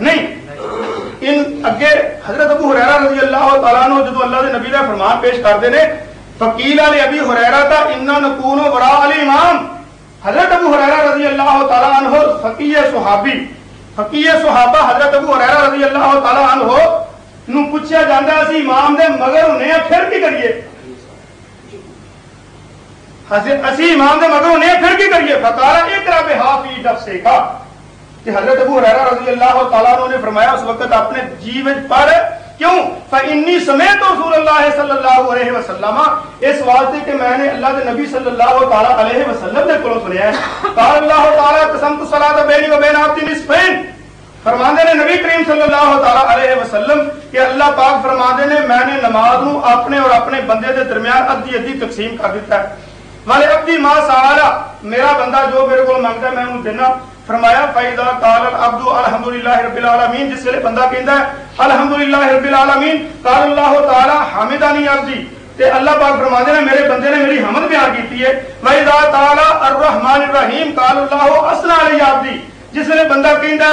नहीं। इन अगे हज़रत अबू हुरैरा रज़ी अल्लाह तआला नो जदों अल्लाह दे नबी दा फरमान पेश करदे ने, फकील अली अबी हुरैरा ता इन्ना नकूनो वरा अली इमाम। हज़रत अबू हुरैरा रज़ी अल्लाह तआला अनहु फकीह सहाबी। फकीह सहाबा हज़रत अबू हुरैरा रज़ी अल्लाह तआला अनहु नु पुछया जांदा सी इमाम दे मगर हुने फिर की करिए? हज़रत असी इमाम दे मगर हुने फिर की करिए? फकारा इकरा बिहा फ़ी नफ्सिका कि हज़रत अबू हुरैरा रज़ी अल्लाह तआला ने फरमाया, उस वक्त अपने जी में पढ़ क्यों? फइन्नी समेत वसल्लम, इस वास्ते कि मैंने अल्लाह के नबी सल्लल्लाहु अलैहि वसल्लम सुनया है। अल्लाह कसम तु सलात बैनी व निसफैन। ने नबी करीम सल्लल्लाहु अलैहि वसल्लम कि अल्लाह पाक फरमाते ने मैंने नमाज़ नु अपने और अपने बंदे के दरमियान अद्धी अद्धी तकसीम कर दिता है। वाले अब्दी मा सवाला मेरा बंदा जो मेरे को माँगता है, मैं उन्हें देना फरमाया जिस वेले बंदा कहंदा रब्बिल आलमीन। काल अल्लाह ताला हामिदानी अब्दी अल्लाह पाक फरमाते ने मेरे बंदे ने मेरी हमद बयान की वैदा ताला अर रहमान रहीम, काल अल्लाह असना अलैहि अब्दी जिस वेले बंदा कहंदा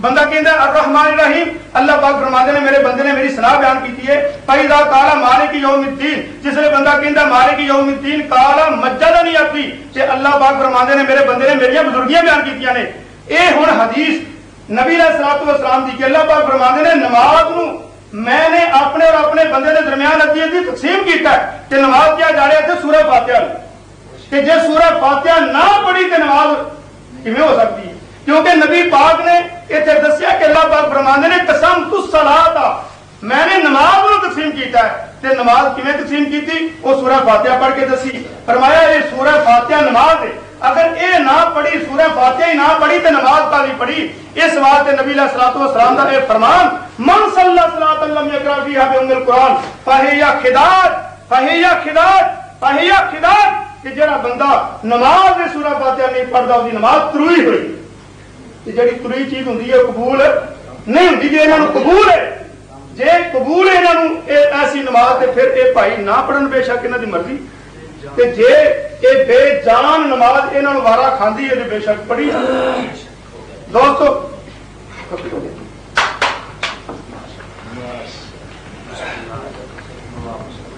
बंदा कहता है रहमान रहीम अल्लाह पाक फरमाते ने मेरे बंदे ने मेरी सलाह बयान की है फैदा काला मालिक यौमुद्दीन। जिसने बंदा कहता मालिक यौमुद्दीन काला मज्जद नहीं आती? ते अल्लाह पाक फरमाते ने मेरे बंदे ने मेरी बुजुर्गियाँ बयान की ने ए, हुन हदीस नबी सलातु वसलाम कि अल्लाह पाक फरमाते ने नमाज़ नु मैंने अपने और अपने बंदे के दरमियान अद्धी अद्धी तकसीम किया ते नमाज़ क्या जा रहा थे सूरह फातिहा ते जे सूरह फातिहा ना पढ़ी ते नमाज़ किवें हो सकती है? क्योंकि नबी पाक ने इतने दसिया कि अल्लाह पाक फरमाते ने, कसम तू सलात मैंने नमाज़ को तकसीम किया है। ते नमाज़ किवें तकसीम की वो सूरह फातिहा पढ़ के दसी फरमाया, ये सूरह फातिहा नमाज़ है। अगर ये ना पढ़ी, सूरह फातिहा ही ना पढ़ी तो नमाज़ का नहीं पढ़ी। इस वास्ते नबी सलातो सलाम का यह फरमान, मन सल्ला सलात लम यकरा फीहा बिउम्मिल कुरान। फहिया खिदात फहिया खिदात फहिया खिदात कि जेड़ा बंदा नमाज़ में सूरह फातिहा नहीं पढ़ता उसकी नमाज़ तुरुई हुई। ਤੇ ਜਿਹੜੀ ਤੁਰੀ ਚੀਜ਼ ਹੁੰਦੀ ਹੈ ਕਬੂਲ ਨਹੀਂ ਹੁੰਦੀ, ਜੇ ਇਹਨਾਂ ਨੂੰ ਕਬੂਲ ਹੈ, ਜੇ ਕਬੂਲ ਇਹਨਾਂ ਨੂੰ, ਇਹ ਐਸੀ ਨਮਾਜ਼ ਤੇ ਫਿਰ ਇਹ ਭਾਈ ਨਾ ਪੜਨ ਬੇਸ਼ੱਕ ਇਹਨਾਂ ਦੀ ਮਰਜ਼ੀ। ਤੇ ਜੇ ਇਹ ਬੇਜਾਨ ਨਮਾਜ਼ ਇਹਨਾਂ ਨੂੰ ਵਾਰਾ ਖਾਂਦੀ ਹੈ ਤੇ ਬੇਸ਼ੱਕ ਪੜੀ ਦੋਸਤੋ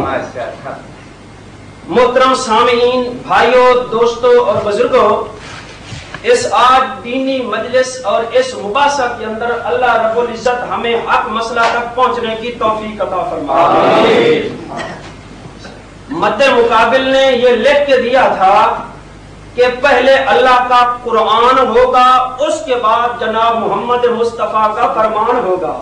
हाँ, अच्छा। मोहतरम सामीन भाइयों दोस्तों और बुज़ुर्गों इस आज दीनी मजलिस और इस मुबासा के अंदर अल्लाह रब्बुल इज़्ज़त हमें हक मसला तक पहुँचने की तौफीक अता फरमाए मद्दे मुकाबिल ने यह लिख के दिया था कि पहले अल्लाह का कुरान होगा, उसके बाद जनाब मोहम्मद मुस्तफ़ा का फरमान होगा।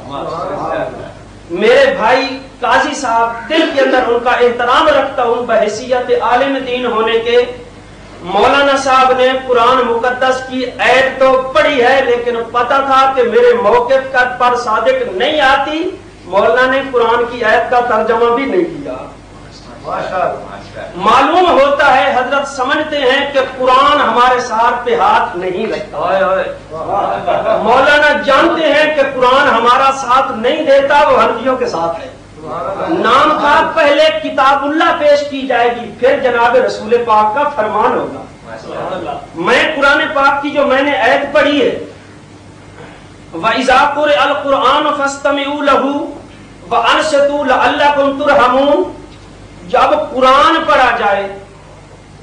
मेरे भाई काजी साहब दिल के अंदर उनका एहतराम रखता हूँ बहसीत आलिम दीन होने के। मौलाना साहब ने कुरान मुकद्दस की ऐड तो पढ़ी है, लेकिन पता था कि मेरे मौके पर सादिक नहीं आती। मौलाना ने कुरान की ऐड का तर्जमा भी नहीं किया। मालूम होता है हज़रत समझते हैं कि कुरान हमारे साथ पे हाथ नहीं लगता। मौलाना जानते हैं कि कुरान हमारा साथ नहीं देता वो हरदियों के साथ है। नाम का पहले किताबुल्ला पेश की जाएगी फिर जनाब रसूल पाक का फरमान होगा। मैं कुरान पाक की जो मैंने ऐत पढ़ी है वजाकुर अल कुरान फस्तमू लहू व अनसतू लअल्लकुम तुरहमून। जब कुरान पढ़ा जाए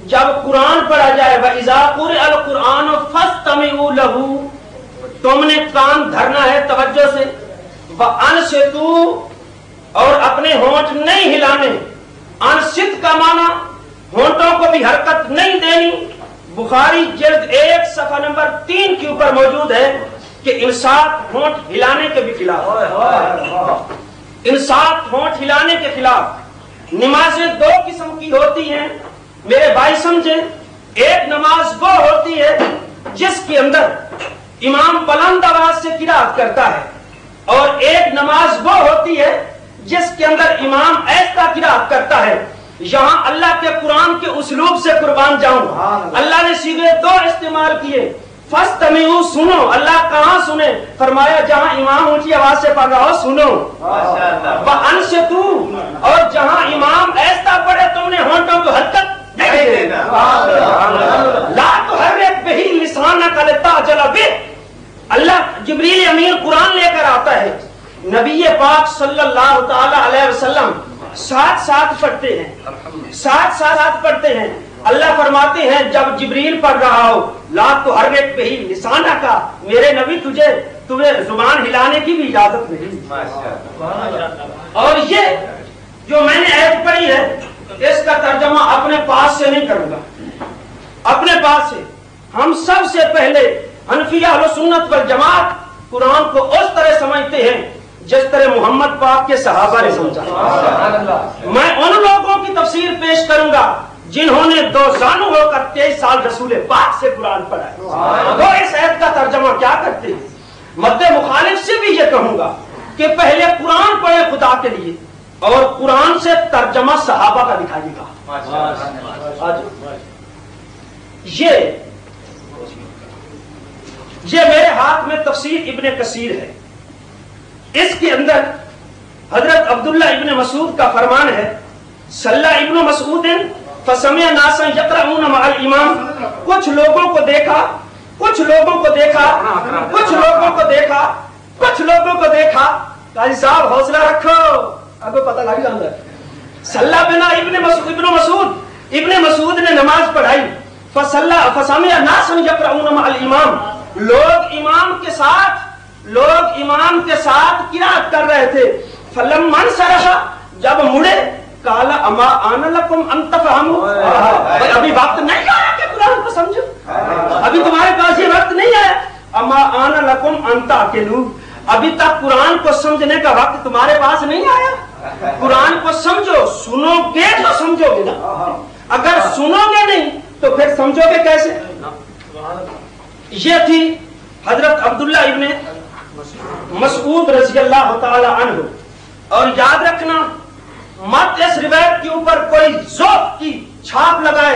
जब कुरान पढ़ा जाए वह इजाकुर अल कुरान फस्तमू लहू। तुमने कान धरना है तवज्जो से। वह अनसतू और अपने होंठ नहीं हिलाने। अनशित का माना होंठों को भी हरकत नहीं देनी। बुखारी जिल्द एक सफ़ा नंबर तीन के ऊपर मौजूद है कि इंसाफ होंठ हिलाने के भी खिलाफ। इंसाफ होंठ हिलाने के खिलाफ। नमाजें दो किस्म की होती हैं। मेरे भाई समझे एक नमाज़ वो होती है जिसके अंदर इमाम बुलंद आवाज़ से किरात करता है और एक नमाज़ वो होती है जिसके अंदर इमाम ऐसा किरात करता है यहाँ अल्लाह के कुरान के उसलूब से कुर्बान जाऊँ अल्लाह ने सीधे दो इस्तेमाल किए। फ़र्स्ट तमीऊ सुनो अल्लाह कहाँ सुने? फरमाया जहाँ इमाम ऊँची आवाज़ से पढ़ रहा हो सुनो। से तू और जहाँ इमाम ऐसा पढ़े तुमने होंठों को हरकत नहीं देना ला तो हर एक बही लिसान कलता जला बे अल्लाह जिब्रील अमीर कुरान लेकर आता है। नबी पाक सल्लल्लाहु अलैहि वसल्लम साथ साथ पढ़ते हैं। साथ साथ पढ़ते हैं। अल्लाह फरमाते हैं जब जिब्रील पढ़ रहा हो लात तो हर एक पे ही निशाना का मेरे नबी तुझे तुम्हें ज़ुबान हिलाने की भी इजाज़त नहीं। और ये जो मैंने ऐप पढ़ी है इसका तर्जमा अपने पास से नहीं करूँगा। अपने पास से। हम सबसे पहले हनफिया सुन्नत पर जमात कुरान को उस तरह समझते हैं जिस तरह मोहम्मद पाक के सहाबा ने समझा। मैं उन लोगों की तफसीर पेश करूँगा जिन्होंने दो जानू होकर तेईस साल रसूल पाक से कुरान पढ़ा वो इस ऐप का तर्जमा क्या करते हैं? मद्दे मुखालिफ से भी ये कहूँगा कि पहले कुरान पढ़े खुदा के लिए और कुरान से तर्जमा सहाबा का दिखाइएगा। ये ये मेरे हाथ में तफसीर इबन कसीर है। इसके अंदर हज़रत अब्दुल्ला इबन मसूद का फरमान है सल्ला इबन मसूद फसमिया नासा यकराउन इमाम। कुछ लोगों को देखा, कुछ लोगों को देखा, कुछ लोगों को देखा, कुछ लोगों को देखा। काजी साहब, हौसला रखो। आपको पता लग अंदर। सल्ला बिना इब्ने मसूद, इब्न मसूद। इब्ने मसूद ने नमाज़ पढ़ाई। फसल्ला, फसमिया नासन यकराउन इमाम। लोग इमाम के साथ, लोग इमाम के साथ किरात कर रहे थे। फलम मन सरहा जब मुड़े काला अमा आना लकुम अंतफहमु भाई अभी वक्त नहीं आया कि कुरान को समझो। अभी तुम्हारे पास ये वक्त नहीं है अमा आना लकुम अंता अकेलू अभी तक कुरान को समझने का वक्त तुम्हारे पास नहीं आया। कुरान को समझो सुनोगे तो समझोगे ना। अगर सुनोगे नहीं तो फिर समझोगे कैसे? ये थी हज़रत अब्दुल्ला इब्ने मसूद रज़ी अल्लाह तआला अन्हु। और याद रखना मत इस रिवायत के ऊपर कोई जोक की छाप लगाए।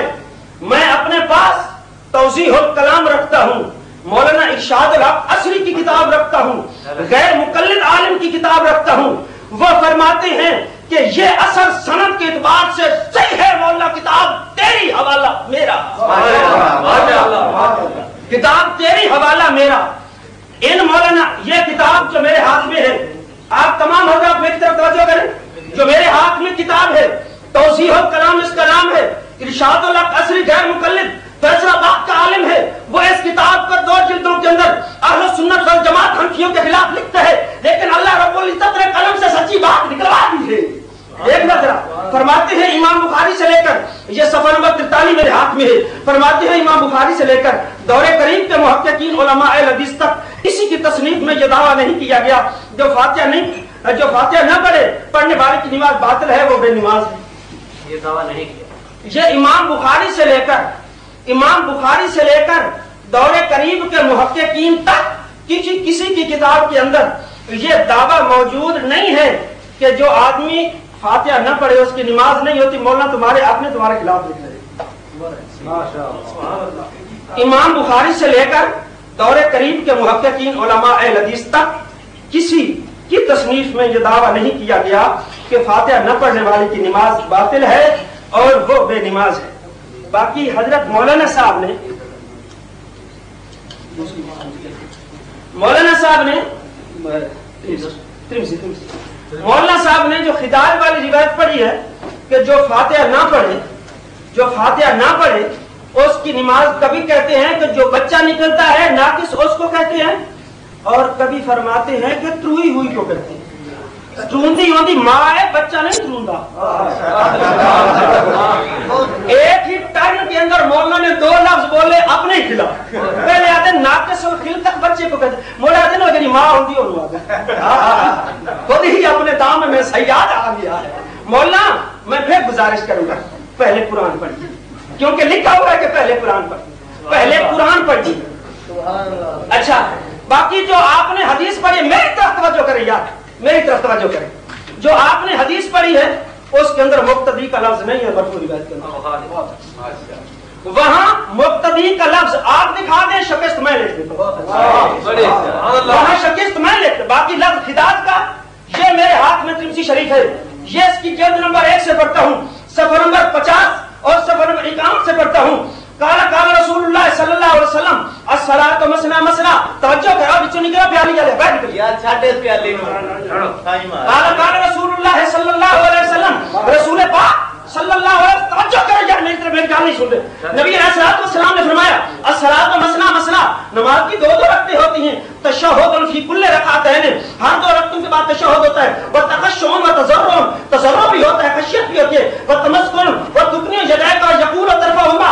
मैं अपने पास तोजी कलाम रखता हूँ, मौलाना इशाद असरी की किताब रखता हूँ, गैर मुकल आलम की किताब रखता हूँ। वह फरमाते हैं कि ये असर सनत के एतबार से सही है, मौलाना किताब तेरी हवाला मेरा। किताब तेरी हवाला मेरा। इन मौलाना, ये किताब जो मेरे हाथ में है, आप तमाम हजरात मेरी तरफ़ तवज्जो करें। जो मेरे हाथ में किताब है तोसी कलाम इसका नाम है, इर्शाद असरी गैर मुकल्लिद, फैसलाबाद का आलिम है, वो इस किताब को दो जिल्दों के अंदर अहल सुन्नत वल जमात हनफियों के खिलाफ लिखता है, लेकिन अल्लाह रब्बुल इज़्ज़त ने कलम से सच्ची बात निकलवा दी है। एक नजरा फरमाते हैं इमाम बुखारी से लेकर, ये सफ़र नंबर तिरतालीस मेरे हाथ में है, फरमाते हैं इमाम बुखारी से लेकर, दौरे करीब के मुहक्कीन हदीस तक, इसी की तसनीफ में यह दावा नहीं किया गया, जो फातिहा नहीं जो फातिहा न पढ़े पढ़ने वाले की नमाज़ बातिल है वो बेनमाज है। ये दावा नहीं किया। ये इमाम बुखारी से लेकर इमाम बुखारी से लेकर दौरे करीब के मुहक्कीन तक किसी किसी की किताब के अंदर ये दावा मौजूद नहीं है कि जो आदमी फातिहा न पढ़े उसकी नमाज़ नहीं होती। मौलाना तुम्हारे आपने तुम्हारे खिलाफ लिख रहे इमाम बुखारी से लेकर दौरे करीब के मुहक्कीन हदीस तक किसी की तसनीफ में यह दावा नहीं किया गया कि फातिहा न पढ़ने वाले की नमाज़ बातिल है और वो बेनमाज है। बाकी हज़रत मौलाना साहब ने मौलाना साहब ने मौलाना साहब ने जो खिदार वाली रिवायत पढ़ी है कि जो फातिहा ना पढ़े जो फातिहा ना पढ़े उसकी नमाज़ कभी कहते हैं कि जो बच्चा निकलता है नाकिस उसको कहते हैं और कभी फरमाते हैं कि त्रुई हुई को कहते हैं ट्रूंदी होती माँ है, बच्चा नहीं ट्रूंदा एक ही टर्न के अंदर मौलाना ने दो लफ्ज बोले अपने खिलाफ। पहले आते नाकस और खिल तक बच्चे को कहते मोला आते ना मेरी माँ होती और खुद ही अपने दाम में सयाद आ गया है। मौलाना मैं फिर गुजारिश करूँगा, पहले कुरान पढ़िए। क्योंकि लिखा हुआ है कि पहले कुरान पढ़ पहले कुरान पढ़ी अच्छा बाकी जो आपने हदीस पढ़ी मेरी तरफ़ तवज्जो करें यार। मेरी तरफ़ तवज्जो करें। जो आपने हदीस पढ़ी है उसके अंदर मुक्तदी का लफ्ज नहीं है मरफू रिवायत के अंदर। वहाँ मुक्तदी का लफ्ज आप दिखा दें शकिस्त मैं लिख देता हूँ। वहाँ शकिस्त मैं लिख बाकी लफ्ज हिदायत का ये मेरे हाथ में त्रिमसी शरीफ है। ये इसकी जल्द नंबर एक से पढ़ता हूँ सफ़र नंबर पचास और सफ़र नंबर इक्यावन से पढ़ता हूँ। काला काला रसूलुल्लाह सल्लल्लाहु अलैहि वसल्लम अस्सलातु मसना मसना तवज्जो करो बिचो निकलो प्याली जाले बैठ गई यार छाटे प्याले नु काला काला रसूलुल्लाह सल्लल्लाहु अलैहि वसल्लम रसूल पाक सल्लल्लाहु अलैहि वसल्लम तवज्जो करो यार मेरी तरफ़ मेरी जान नहीं सुन रहे नबी अलैहि सलाम ने फरमाया अस्सलातु मसना मसना नमाज़ की दो दो रकते होती हैं तशहुद फ़ी कुल्ले रकातैन। हर दो रकतों के बाद तशहुद होता है। व तखश्शुम व तजर्रुम तजर्रुम भी होता है खशियत भी होती है। व तमस्कुन व तुकनी यदैका यकूल तरफहुमा।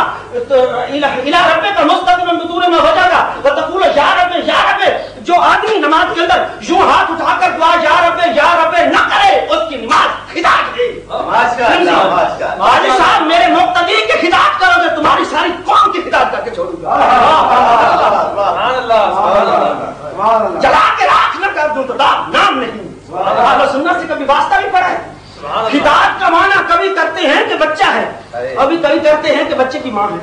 इला इला रब्बिका मुस्तक़बिल बितूर में हो जाएगा। व तकूल या रब्बे या रब्बे। जो आदमी नमाज़ के अंदर यूँ हाथ उठाकर दुआ या रब्बे या रब्बे न करे उसकी नमाज़ हिदायत है। साहब मेरे मुक्तदी की हिदायत करोगे तुम्हारी सारी कौम की हिदायत करके छोड़ूँगा। सुभान अल्लाह सुभान अल्लाह। जला के राख न कर दूँ तो दाम नाम नहीं। सुन्नत से कभी वास्ता भी पड़ा है। हिदायत का माना कभी करते हैं कि बच्चा है। अभी कभी कहते हैं कि बच्चे की माँ है।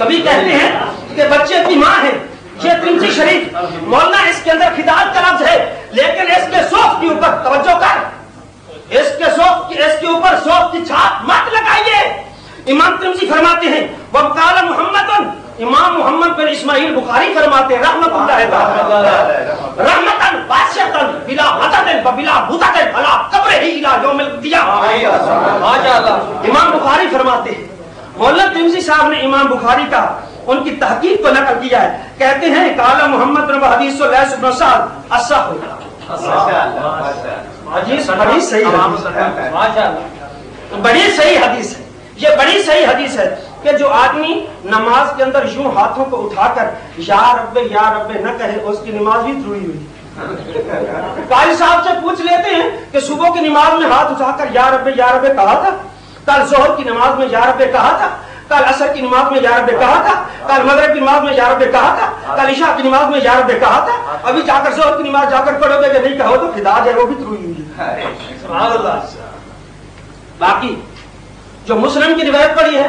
कभी कहते हैं कि बच्चे की माँ है। ये त्रिमसी शरीफ मौलाना इसके अंदर हिदायत का लफ्ज है लेकिन इसके सोफ के ऊपर तवज्जो कर। इसके सोफ की इसके ऊपर सोफ की छाप मत लगाइए। इमाम त्रिमसी फरमाते हैं वकाल मोहम्मद इमाम मोहम्मद बिन इस्माइल बुखारी फरमाते हैं ही इमाम बुखारी फरमाते हैं मौलाना तिमसी साहब ने इमाम बुखारी का उनकी तहकीक को नकल किया है। कहते हैं काला मोहम्मद रब हदीस अस्सा हो है। बड़ी सही हदीस है। ये बड़ी सही हदीस है। कि जो आदमी नमाज़ के अंदर यूँ हाथों को उठाकर या रब्बे या रब्बे न कहे उसकी नमाज़ भी ध्रुई हुई। कारी साहब से पूछ लेते हैं कि सुबह की नमाज़ में हाथ उठाकर या रब्बे या रब्बे कहा था। कल जोहर की नमाज़ में या रब्बे कहा था। कल असर की नमाज़ में या रब्बे कहा था। कल मगरब की नमाज़ में या रब्बे कहा था। कल ईशा की नमाज़ में या रब्बे कहा था। अभी जाकर जोहर की नमाज़ जाकर पढ़ोगे कि नहीं कहो तो फिदा है वो भी ध्रुई हुई बाकी जो मुस्लिम की रिवायत पड़ी है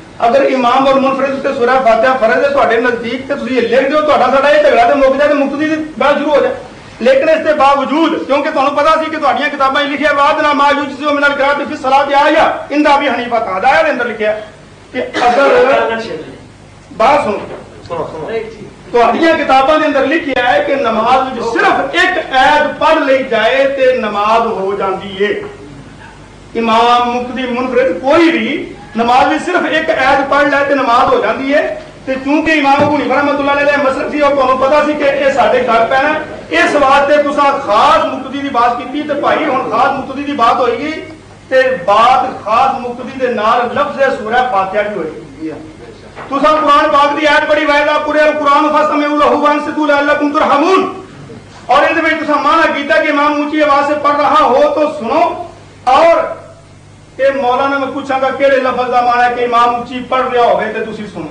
ਅਗਰ ਇਮਾਮ ਔਰ ਮੁਨਫਰਦ ਉੱਤੇ ਸੂਰਾ ਫਾਤਿਹਾ ਫਰਜ਼ ਹੈ ਤੁਹਾਡੇ ਨਜ਼ਦੀਕ ਤੇ ਤੁਸੀਂ ਇਹ ਲਿਖ ਦਿਓ ਤੁਹਾਡਾ ਸਾਡਾ ਇਹ ਝਗੜਾ ਤੇ ਮੁੱਕ ਜਾਏ ਤੇ ਮੁਕਤਦੀ ਦੀ ਗੱਲ ਸ਼ੁਰੂ ਹੋ ਜਾਏ ਲੇਕਿਨ ਇਸ ਦੇ ਬਾਵਜੂਦ ਕਿਉਂਕਿ ਤੁਹਾਨੂੰ ਪਤਾ ਸੀ ਕਿ ਤੁਹਾਡੀਆਂ ਕਿਤਾਬਾਂ 'ਚ ਲਿਖਿਆ ਬਾਦ ਨਾ ਮਾਜੂਜ ਸੀ ਮਿਨਲ ਕਰਾਤ fi ਸਲਾਤ ਆਇਆ ਇੰਦਾ ਵੀ ਹਨੀਫਾ ਕਾਦਾ ਹੈ ਦੇ ਅੰਦਰ ਲਿਖਿਆ ਕਿ ਅਗਰ ਬਾਤ ਸੁਣੋ ਸੁਣੋ ਸੁਣੋ ਤੁਹਾਡੀਆਂ ਕਿਤਾਬਾਂ ਦੇ ਅੰਦਰ ਲਿਖਿਆ ਹੈ ਕਿ ਨਮਾਜ਼ ਵਿੱਚ ਸਿਰਫ ਇੱਕ ਐਤ ਪੜ੍ਹ ਲਈ ਜਾਏ ਤੇ ਨਮਾਜ਼ ਹੋ ਜਾਂਦੀ ਏ ਇਮਾਮ ਮੁਕਦੀ ਮੁਨਫਰਦ ਕੋਈ ਵੀ नमाज़ में सिर्फ़ एक ऐत पढ़ लै तो नमाज़ हो जाती है तो चूँकि इमाम अबू निफर रहमतुल्लाह ने मसलक सी और ਤੁਹਾਨੂੰ ਪਤਾ ਸੀ ਕਿ ਇਹ ਸਾਡੇ ਘਰ ਪੈਣਾ ਇਸ ਵਾਸਤੇ ਤੁਸੀਂ ਖਾਸ ਮੁਕਤੀ ਦੀ ਬਾਤ ਕੀਤੀ ਤੇ ਭਾਈ ਹੁਣ ਖਾਸ ਮੁਕਤੀ ਦੀ ਬਾਤ ਹੋਏਗੀ ਤੇ ਬਾਤ ਖਾਸ ਮੁਕਤੀ ਦੇ ਨਾਲ ਲਫ਼ਜ਼ ਸੂਰਾ ਫਾਤਿਹਾ ਵੀ ਹੋਏਗੀ ਤੁਸੀਂ ਕੁਰਾਨ ਪਾਕ ਦੀ ਆਇਤ ਬੜੀ ਵਾਇਦਾ ਪੂਰੇ ਕੁਰਾਨ ਫਸਮੇ ਲਹੂ ਵਨ ਸਿਦੂ ਲੱਲਕੁਮ ਤੁਰਹਮੂਨ और इनमें तुम माना गीता के इमाम ऊँची आवाज़ से पढ़ रहा हो तो सुनो और ਕਿ ਮੌਲਾਨਾ ਮੈਂ ਪੁੱਛਾਂਗਾ ਕਿਹੜੇ ਲਫ਼ਜ਼ ਦਾ ਮਾਣਾ ਕਿ ਇਮਾਮ ਉੱਚੀ ਪੜ ਰਿਹਾ ਹੋਵੇ ਤੇ ਤੁਸੀਂ ਸੁਣੋ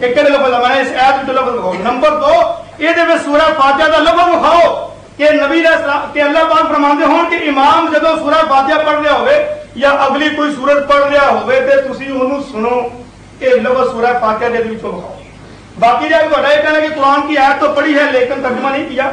ਕਿ ਕਿਹੜੇ ਲਫ਼ਜ਼ ਦਾ ਮਾਣਾ ਇਸ ਆਇਤ ਤੋਂ ਲਫ਼ਜ਼ ਦਿਖਾਓ ਨੰਬਰ 2 ਇਹਦੇ ਵਿੱਚ ਸੂਰਾ ਫਾਤਿਹਾ ਦਾ ਲਫ਼ਜ਼ ਵਿਖਾਓ ਕਿ ਨਬੀ ਦਾ ਕਿ ਅੱਲਾਹ ਪਾਕ ਫਰਮਾਉਂਦੇ ਹੋਣ ਕਿ ਇਮਾਮ ਜਦੋਂ ਸੂਰਾ ਫਾਤਿਹਾ ਪੜ ਰਿਹਾ ਹੋਵੇ ਜਾਂ ਅਗਲੀ ਕੋਈ ਸੂਰਤ ਪੜ ਰਿਹਾ ਹੋਵੇ ਤੇ ਤੁਸੀਂ ਉਹਨੂੰ ਸੁਣੋ ਇਹ ਲਫ਼ਜ਼ ਸੂਰਾ ਫਾਤਿਹਾ ਦੇ ਵਿੱਚੋਂ ਵਿਖਾਓ ਬਾਕੀ ਜੇ ਤੁਹਾਡਾ ਇਹ ਕਹਿਣਾ ਕਿ ਕੁਰਾਨ ਕੀ ਆਇਤ ਤੋਂ ਪੜੀ ਹੈ ਲੇਕਿਨ ਤਰਜਮਾ ਨਹੀਂ ਕੀਤਾ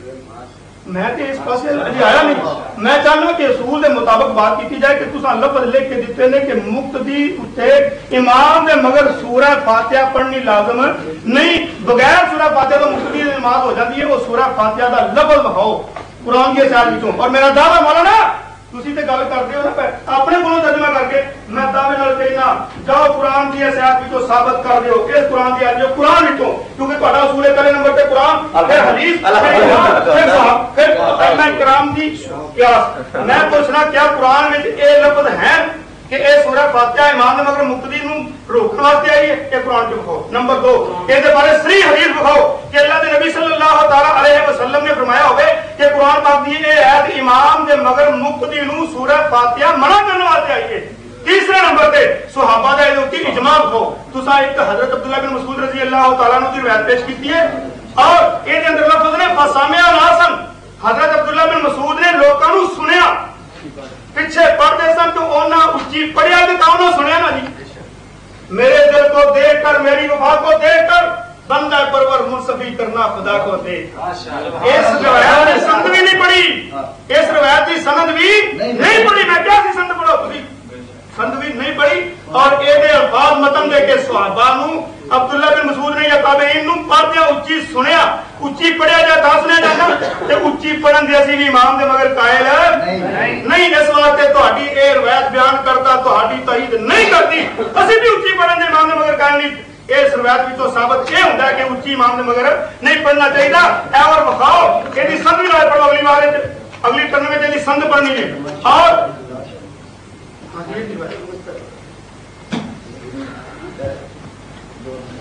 तो इस पास आया नहीं। मैं चाहना कि असूल के मुताबिक बात की जाए कि तुसा लफज लिख दिते ने कि मुक्तदी उत्ते इमाम दे मगर सूरह फातिहा पढ़नी लाजम नहीं, बगैर सूरा फातिहा तो मुक्तदी दी नमाज़ हो जाती है, वो सूरह फातिहा का लफज के साथ विचों। और मेरा दावा मौलाना ਤੁਸੀਂ ਤੇ ਗੱਲ ਕਰਦੇ ਹੋ ਨਾ ਆਪਣੇ ਕੋਲੋਂ ਤਰਜਮਾ ਕਰਕੇ ਮੈਂ ਦਾਅਵੇ ਨਾਲ ਕਹਿਣਾ ਜਾਓ ਕੁਰਾਨ ਦੀ ਇਸ ਆਇਤ ਵਿੱਚੋਂ ਸਾਬਤ ਕਰ ਦਿਓ ਇਸ ਕੁਰਾਨ ਦੀ ਆਇਤ ਜੋ ਕੁਰਾਨ ਵਿੱਚੋਂ ਕਿਉਂਕਿ ਤੁਹਾਡਾ ਅਸੂਲ ਹੈ ਪਹਿਲੇ ਨੰਬਰ ਤੇ ਕੁਰਾਨ ਫਿਰ ਹਦੀਸ ਫਿਰ ਇਮਾਮ, ਫਿਰ ਸਾਹਬ ਫਿਰ ਮੈਂ ਕਰਾਮ ਦੀ ਕਿਆਸ ਮੈਂ ਪੁੱਛਣਾ ਕਿਆ ਕੁਰਾਨ ਵਿੱਚ ਇਹ ਲਫ਼ਜ਼ ਹੈ ਕਿ ਇਹ ਸੂਰਾ ਫਾਤਿਹਾ ਇਮਾਮ ਦੇ ਮਗਰ ਮੁਕਤਦੀ ਨੂੰ ਰੋਕਣ ਵਾਸਤੇ ਆਈ ਹੈ ਇਹ ਕੁਰਾਨ ਚ ਵਿਖਾਓ ਨੰਬਰ 2 ਇਹਦੇ ਬਾਰੇ ਸਹੀ ਹਦੀਸ ਵਿਖਾਓ ਕਿ ਅੱਲਾਹ ਦੇ ਨਬੀ ਸੱਲੱਲਾਹੁ ਤਾਲਾ ਅਲੈਹਿ ਵਸੱਲਮ ਨੇ ਫਰਮਾਇਆ ਹੋਵੇ ਕਿ ਕੁਰਾਨ ਪਾਕ ਦੀ ਇਹ ਆਇਤ ਇਮਾਮ ਦੇ ਮਗਰ ਮੁਕਤਦੀ ਨੂੰ ਸੂਰਾ ਫਾਤਿਹਾ ਮਨਾ ਕਰਨ ਵਾਸਤੇ ਆਈ ਹੈ ਤੀਸਰੇ ਨੰਬਰ ਤੇ ਸੁਹਾਬਾ ਦਾ ਇਹਦੇ ਉੱਤੇ ਇਜਮਾ ਵਿਖਾਓ ਤੁਸੀਂ ਇੱਕ ਹਜ਼ਰਤ ਅਬਦੁੱਲਾ ਬਿਨ ਮਸੂਦ ਰਜ਼ੀ ਅੱਲਾਹੁ ਤਾਲਾ ਨੂੰ ਦੀ ਰਿਵਾਇਤ ਪੇਸ਼ ਕੀਤੀ ਹੈ ਔਰ ਇਹਦੇ ਅੰਦਰ ਲਫ਼ਜ਼ ਨੇ ਫਸਾਮਿਆ ਨਾਸਨ ਹਜ਼ਰਤ ਅਬਦੁੱਲਾ ਬਿਨ ਮਸੂਦ ਨੇ ਲੋਕਾਂ ਨੂੰ ਸੁਣਿਆ ਪਿੱਛੇ ਪੜਦੇ ਸਨ तो ਉਹਨਾਂ ਉੱਚੀ ਪੜਿਆ ਤੇ ਤਾਂ ਉਹਨਾਂ ਸੁਣਿਆ ਨਾ ਜੀ मेरे दिल को देख कर मेरी वफा को देख कर बंदा परवर मुंसफी करना खुदा को देख इस रवायत की संद भी नहीं पढ़ी इस रवायत की सनद भी नहीं पढ़ी मैं क्या सी संद पढ़ो तुसी संद भी नहीं पढ़ी और ਇਹਦੇ ਅਲਫਾਜ਼ ਮਤਨ ਦੇ ਕੇ ਸੁਹਾਬਾ ਨੂੰ ਅਬਦੁੱਲਾ ਬਿਨ ਮਸੂਦ ਨੇ ਜਾਂ ਤਾਬਈਨ ਨੂੰ ਪੜ੍ਹਦਿਆਂ ਉੱਚੀ ਸੁਣਿਆ ਉੱਚੀ ਪੜਿਆ ਜਾਂ ਤਾਂ ਸੁਣਿਆ ਜਾਂਦਾ ਤੇ ਉੱਚੀ ਪੜਨ ਦੇ ਅਸੀਂ ਵੀ ਇਮਾਮ ਦੇ ਮਗਰ ਕਾਇਲ ਨਹੀਂ ਨਹੀਂ ਇਸ ਵਾਸਤੇ ਤੁਹਾਡੀ ਇਹ ਰਵਾਇਤ ਬਿਆਨ ਕਰਦਾ ਤੁਹਾਡੀ ਤਾਈਦ ਨਹੀਂ ਕਰਦੀ ਅਸੀਂ ਵੀ ਉੱਚੀ ਪੜਨ ਦੇ ਇਮਾਮ ਦੇ ਮਗਰ ਕਾਇਲ ਨਹੀਂ ਇਸ ਰਵਾਇਤ ਵਿੱਚੋਂ ਸਾਬਤ ਇਹ ਹੁੰਦਾ ਹੈ ਕਿ ਉੱਚੀ ਇਮਾਮ ਦੇ ਮਗਰ ਨਹੀਂ ਪੜਨਾ ਚਾਹੀਦਾ ਐ ਔਰ ਵਿਖਾਓ ਇਹਦੀ ਸੰਧ ਵੀ ਨਾਲ ਪੜੋ ਅਗਲੀ ਵਾਰ ਵਿੱਚ ਅਗਲੀ ਟਰਨ ਵਿੱਚ ਇਹਦੀ ਸੰਧ ਪੜਨੀ ਹੈ ਔਰ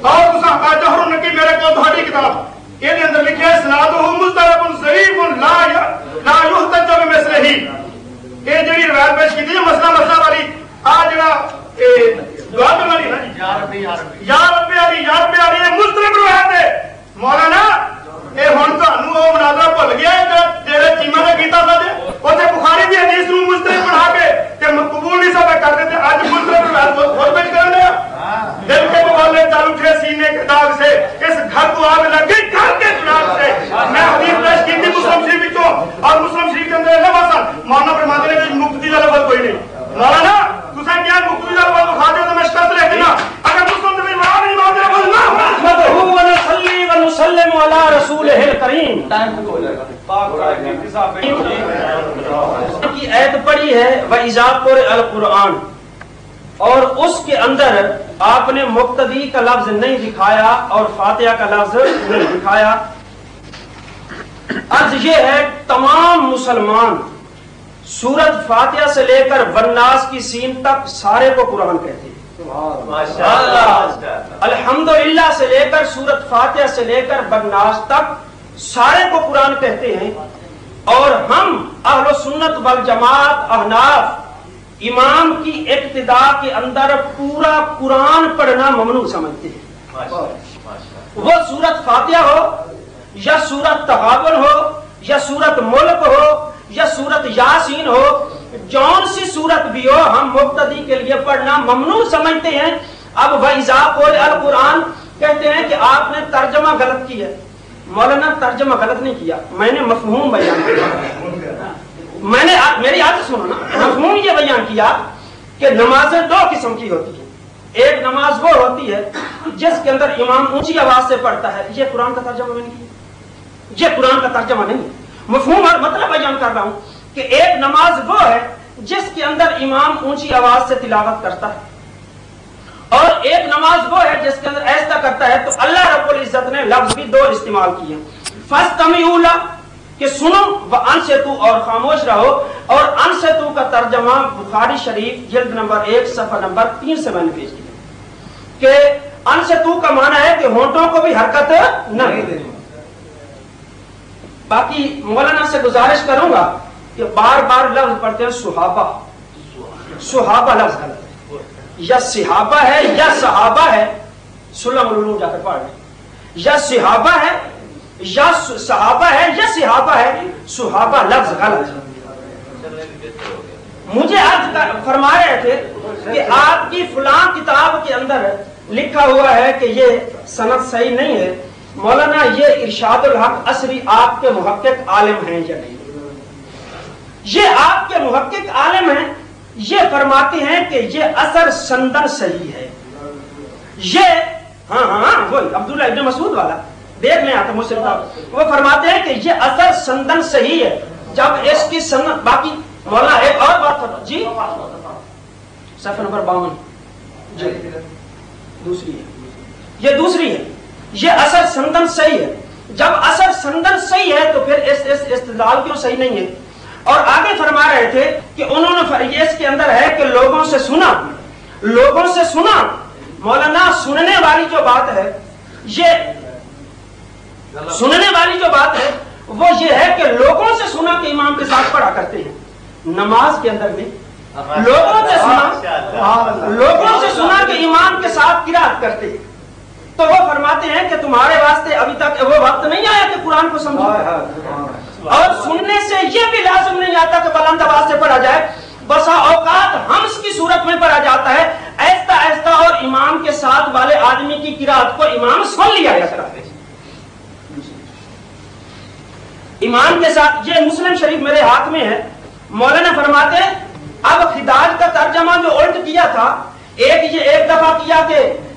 ਆਓ ਤੁਸੀਂ ਅਜਹਰ ਨਕੀ ਮੇਰੇ ਕੋਲ ਤੁਹਾਡੀ ਕਿਤਾਬ ਇਹਦੇ ਅੰਦਰ ਲਿਖਿਆ ਸਨਾਦਹੁ ਮੁਸਤਰਬੁਨ ਜ਼ਰੀਫੁਨ ਲਾ ਲਾ ਯੁਹਤਜ ਬਿ ਮਿਸਲਹੀ ਇਹ ਜਿਹੜੀ ਰਵਾਇਤ ਪੇਸ਼ ਕੀਤੀ ਹੈ ਮਸਲਾ ਮਸਲਾ ਵਾਲੀ ਆ ਜਿਹੜਾ ਇਹ ਦੁਆ ਵਾਲੀ ਨਾ ਯਾਰ ਰੱਬੀ ਯਾਰ ਰੱਬੀ ਯਾਰ ਰੱਬੀ ਯਾਰ ਰੱਬੀ ਇਹ ਮੁਸਤਰਬ ਰਵਾਇਤ ਹੈ ਮੌਲਾਨਾ ਇਹ ਹੁਣ ਤੁਹਾਨੂੰ ਉਹ ਮਨਾਜ਼ਰਾ ਭੁੱਲ ਗਿਆ ਜਿਹੜਾ ਚੀਮਾ ਨੇ ਕੀਤਾ ਸਾਡੇ ਉਹਨੇ ਬੁਖਾਰੀ ਦੀ ਹਦੀਸ ਨੂੰ ਮੁਸਤਹਿਬ ਬਣਾ ਕੇ ਤੇ ਮਕਬੂਲ ਨਹੀਂ ਸਭਾ ਕਰਦੇ ਤੇ ਅੱਜ ਮੁਸਤਹਿਬ ਨੂੰ ਹੋਰ ਬੇਚ ਕਰ ਲਿਆ ਦਿਲ ਕੇ ਮਵਾਲੇ ਚੱਲ ਉਠੇ ਸੀਨੇ ਕੇ ਦਾਗ ਸੇ। ਇਸ ਘਰ ਤੋਂ ਆਗ ਲੱਗ ਗਈ ਘਰ ਕੇ ਗੁਨਾਹ व अल कुरान और उसके अंदर आपने मुक्तदी का लफ्ज नहीं दिखाया और फातिहा का लफ्ज नहीं दिखाया अर्ज़ ये है तमाम मुसलमान सूरत फातिहा से लेकर वन्नास की सीन तक सारे को कुरान कहते हैं अल्हम्दुलिल्लाह से लेकर सूरत फातिहा से लेकर वन्नास तक सारे को कुरान कहते हैं और हम अहलो सुन्नत वल जमात अहनाफ इमाम की इब्तिदा के अंदर पूरा कुरान पढ़ना ममनू समझते हैं। वो सूरत फातिहा हो या सूरत तगाबन हो या सूरत मुल्क हो या सूरत यासीन हो जौन सी सूरत भी हो हम मुक्तदी के लिए पढ़ना ममनू समझते हैं। अब वैजाक अल कुरान कहते हैं कि आपने तर्जमा गलत किया मौलाना तर्जमा गलत नहीं किया। मैंने मफहूम बयान किया। मैंने आ, मेरी आदत सुनो ना। मफहूम ये बयान किया कि नमाजें दो किस्म की होती है। एक नमाज़ वो होती है जिसके अंदर इमाम ऊँची आवाज़ से पढ़ता है। ये कुरान का तर्जमा मैंने किया। ये कुरान का तर्जमा नहीं। है मफहूम और मतलब बयान कर रहा हूँ कि एक नमाज़ वो है जिसके अंदर इमाम ऊँची आवाज़ से तिलावत करता है। और एक नमाज़ वो है जिसके अंदर ऐसा करता है तो अल्लाह रब्बुल इज़्ज़त ने लफ्ज भी दो इस्तेमाल किए फ़र्स्ट तमीला कि सुनो व और खामोश रहो। और अन तू का तर्जमा बुखारी शरीफ जिल्द नंबर एक सफ़ा नंबर तीन से मैंने पेश किया। कि अन तू का माना है कि होंठों को भी हरकत न देनी। बाकी मौलाना से गुजारिश करूँगा कि बार बार लफ्ज पढ़ते हैं सुहाबा। सुहाबा लफ्ज गलत। या सिहाबा है, या सहाबा है सुलम जाकर पढ़ लें या सिहाबा है, या सहाबा है, या सिहाबा है, सुहाबा लफ्ज गलत मुझे अर्ज़ फरमा रहे थे कि आपकी फुलां किताब के अंदर लिखा हुआ है कि ये सनत सही नहीं है। मौलाना, ये इरशादुल हक असरी आपके मुहक्क आलिम हैं या नहीं? ये आपके मुहक्क आलिम हैं ये फरमाते हैं कि ये असर संदन सही है। ये हाँ हाँ वो अब्दुल्ला इब्न मसूद वाला। देख लें आता मुझसे वो फरमाते हैं कि ये असर संदन सही है। जब इसकी सनत बाकी मौलाना एक और बात जी? सफ़र नंबर बावन। जी। दूसरी है। ये दूसरी है। ये असर संदन सही है। जब असर संदन सही है तो फिर इस इस इस्तेदाल क्यों सही नहीं है? और आगे फरमा रहे थे कि उन्होंने ये इसके अंदर है कि लोगों से सुना लोगों से सुना। मौलाना सुनने वाली जो बात है ये सुनने वाली जो बात है वो ये है कि लोगों से सुना कि इमाम के साथ पढ़ा करते हैं। नमाज़ के अंदर भी लोगों से सुना। लोगों से सुना कि इमाम के साथ किरात करते हैं। तो वो फरमाते हैं कि तुम्हारे वास्ते अभी तक वो वक्त नहीं आया कि कुरान को समझो। और सुनने से ये भी लाजम नहीं आता कि बुलंद आवाज़ से पढ़ा जाए। बसा औकात हम्स की सूरत में पढ़ा जाता है। ऐसा ऐसा और इमाम के साथ वाले आदमी की किरात को इमाम सुन लिया जाता है। इमाम के साथ, ये मुस्लिम शरीफ मेरे हाथ में है। मौलाना फरमाते, अब खिदाज का तर्जमा जो उल्ट किया था, एक ये एक दफ़ा किया कि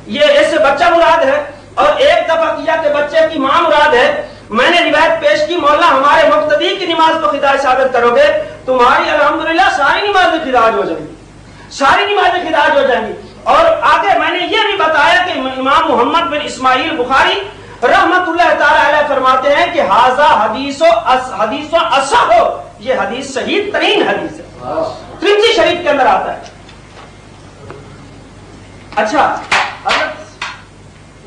ये इससे बच्चा मुराद है और एक दफ़ा किया कि बच्चे की माँ मुराद है मैंने रिवायत पेश की मौला हमारे मुख्तदी की नमाज़ को खिदाज साबित करोगे तुम्हारी अलहमदुल्ला सारी नमाजें खिदाज हो जाएँगी। सारी नमाजें खिदाज हो जाएँगी। और आगे मैंने ये भी बताया कि इमाम मोहम्मद बिन इस्माइल बुखारी रहमत फरमाते हैं कि हाजा हदीसो अस, हदीसो असा हो। ये हदीस सही तरीन हदीस है। त्रिंजी शरीफ के अंदर आता है। अच्छा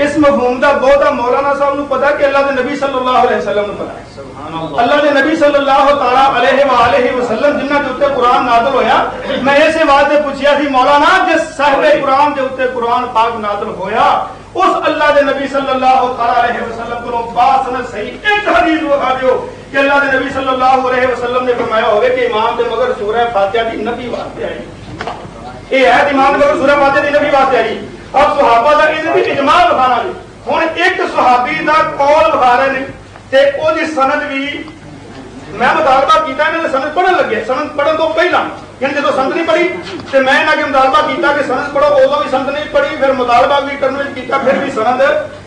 इस मफहूम का बहुत मौलाना साहब को पता कि अल्लाह के नबी सल्लल्लाहु अलैहि वसल्लम को पता अल्लाह के नबी सल्लल्लाहु ताला अलैहि वसल्लम जिन्ना के उत्ते कुरान नाज़िल होया मैं इसे वास्ते पूछया थी मौलाना जिस साहिब कुरान के उत्ते कुरान पाक नाज़िल होया उस अल्लाह के नबी सल्लल्लाहु ताला अलैहि वसल्लम को सही। एक हदीस विखा दियो कि अल्लाह के नबी सल्लल्लाहु अलैहि वसल्लम ने फरमाया होवे कि इमाम के मगर सूरह फातिहा दी नबी वास्ते आई। ये है इमाम के मगर सूरह फातिहा दी नबी वास्ते आई? ਔਰ ਸੁਹਾਬਾ ਦਾ ਇਹਦੇ ਵਿੱਚ ਇਜਮਾ ਵਿਖਾ ਰਹੇ ਹੁਣ ਇੱਕ ਸੁਹਾਬੀ ਦਾ ਕੌਲ ਵਿਖਾ ਰਹੇ ਤੇ ਉਹਦੀ ਸਨਦ ਵੀ ਮੈਂ ਮੁਤਾਲਬਾ ਕੀਤਾ, ਇਹਨਾਂ ਸਨਦ ਪੜਨ ਲੱਗੇ। ਸਨਦ ਪੜਨ ਤੋਂ ਪਹਿਲਾਂ, ਯਾਨੀ ਜਦੋਂ ਸੰਤ ਨਹੀਂ ਪੜੀ ਤੇ ਮੈਂ ਇਹਨਾਂ ਕੇ ਮੁਤਾਲਬਾ ਕੀਤਾ ਕਿ ਸਨਦ ਪੜੋ ਉਦੋਂ ਵੀ ਸੰਤ ਨਹੀਂ ਪੜੀ ਫਿਰ ਮੁਤਾਲਬਾ ਵੀ ਕਰਨ ਵਿੱਚ ਕੀਤਾ, ਫਿਰ ਵੀ ਸਨਦ।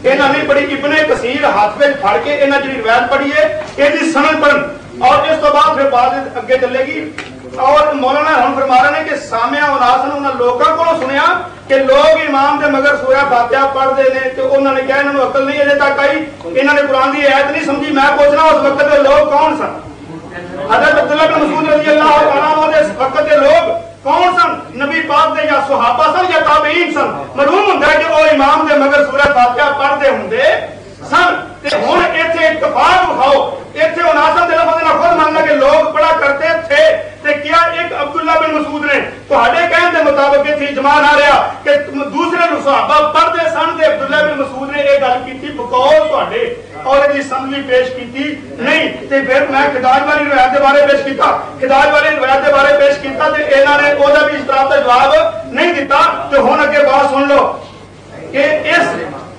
ਇਹਨਾਂ ਨਹੀਂ ਪੜੀ ਇਬਨੇ ਕਸੀਰ ਹੱਥ ਵਿੱਚ ਫੜ ਕੇ ਇਹਨਾਂ ਜਿਹੜੀ ਰਵਾਇਤ ਪੜੀ ਏ ਇਹਦੀ ਸਨਦ ਪੜਨ ਔਰ ਇਸ ਤੋਂ ਬਾਅਦ ਫਿਰ ਬਾਅਦ ਅੱਗੇ ਚੱਲੇਗੀ और मौलाना हम फरमा रहे हैं कि सामिया उनास ने लोगों को सुनिया कि लोग इमाम के मगर सूर्या फातिहा पढ़ते हैं तो उन्होंने कहा इन्होंने अकल नहीं अजे तक आई इन्होंने कुरान की आयत नहीं समझी मैं पूछना उस वक्त के लोग कौन सन हजरत अब्दुल्ला बिन मसूद रजी अल्लाह तआला उस वक्त के लोग कौन सन नबी पाक दे या सुहाबा सन या ताबईन सन मालूम ਹੁੰਦਾ कि वो इमाम के मगर सूर्या फातिहा पढ़ते होंगे सन ਤੇ ਹੁਣ ਇੱਥੇ ਇਤਫਾਕ ਵਿਖਾਓ ਇੱਥੇ ਉਨਾਸਨ ਦੇ ਲਫ਼ਜ਼ ਨਾਲ ਖੁਦ ਮੰਨ ਕਿ ਲੋਕ ਪੜਾ ਕਰਤੇ ਥੇ ਤੇ ਕਿਹਾ ਇੱਕ ਅਬਦੁੱਲਾ ਬਿਨ ਮਸੂਦ ਨੇ ਤੁਹਾਡੇ ਕਹਿਣ ਦੇ ਮੁਤਾਬਕ ਇੱਥੇ ਇਜਮਾਨ ਆ ਰਿਹਾ ਕਿ ਦੂਸਰੇ ਨੂੰ ਸਹਾਬਾ ਪੜਦੇ ਸਨ ਤੇ ਅਬਦੁੱਲਾ ਬਿਨ ਮਸੂਦ ਨੇ ਇਹ ਗੱਲ ਕੀਤੀ ਬਕੌਲ ਤੁਹਾਡੇ ਔਰ ਇਹਦੀ ਸੰਭਲੀ ਪੇਸ਼ ਕੀਤੀ ਨਹੀਂ ਤੇ ਫਿਰ ਮੈਂ ਖਿਦਾਜ ਵਾਲੀ ਰਿਵਾਇਤ ਦੇ ਬਾਰੇ ਪੇਸ਼ ਕੀਤਾ ਖਿਦਾਜ ਵਾਲੀ ਰਿਵਾਇਤ ਦੇ ਬਾਰੇ ਪੇਸ਼ ਕੀਤਾ ਤੇ ਇਹਨਾਂ ਨੇ ਉਹਦਾ ਵੀ ਇਸ ਤਰ੍ਹਾਂ ਦਾ ਜਵਾਬ ਨਹੀਂ ਦਿੱਤਾ ਤੇ ਹੁਣ ਅੱਗੇ ਬਾਤ ਸੁਣ ਲਓ ਕਿ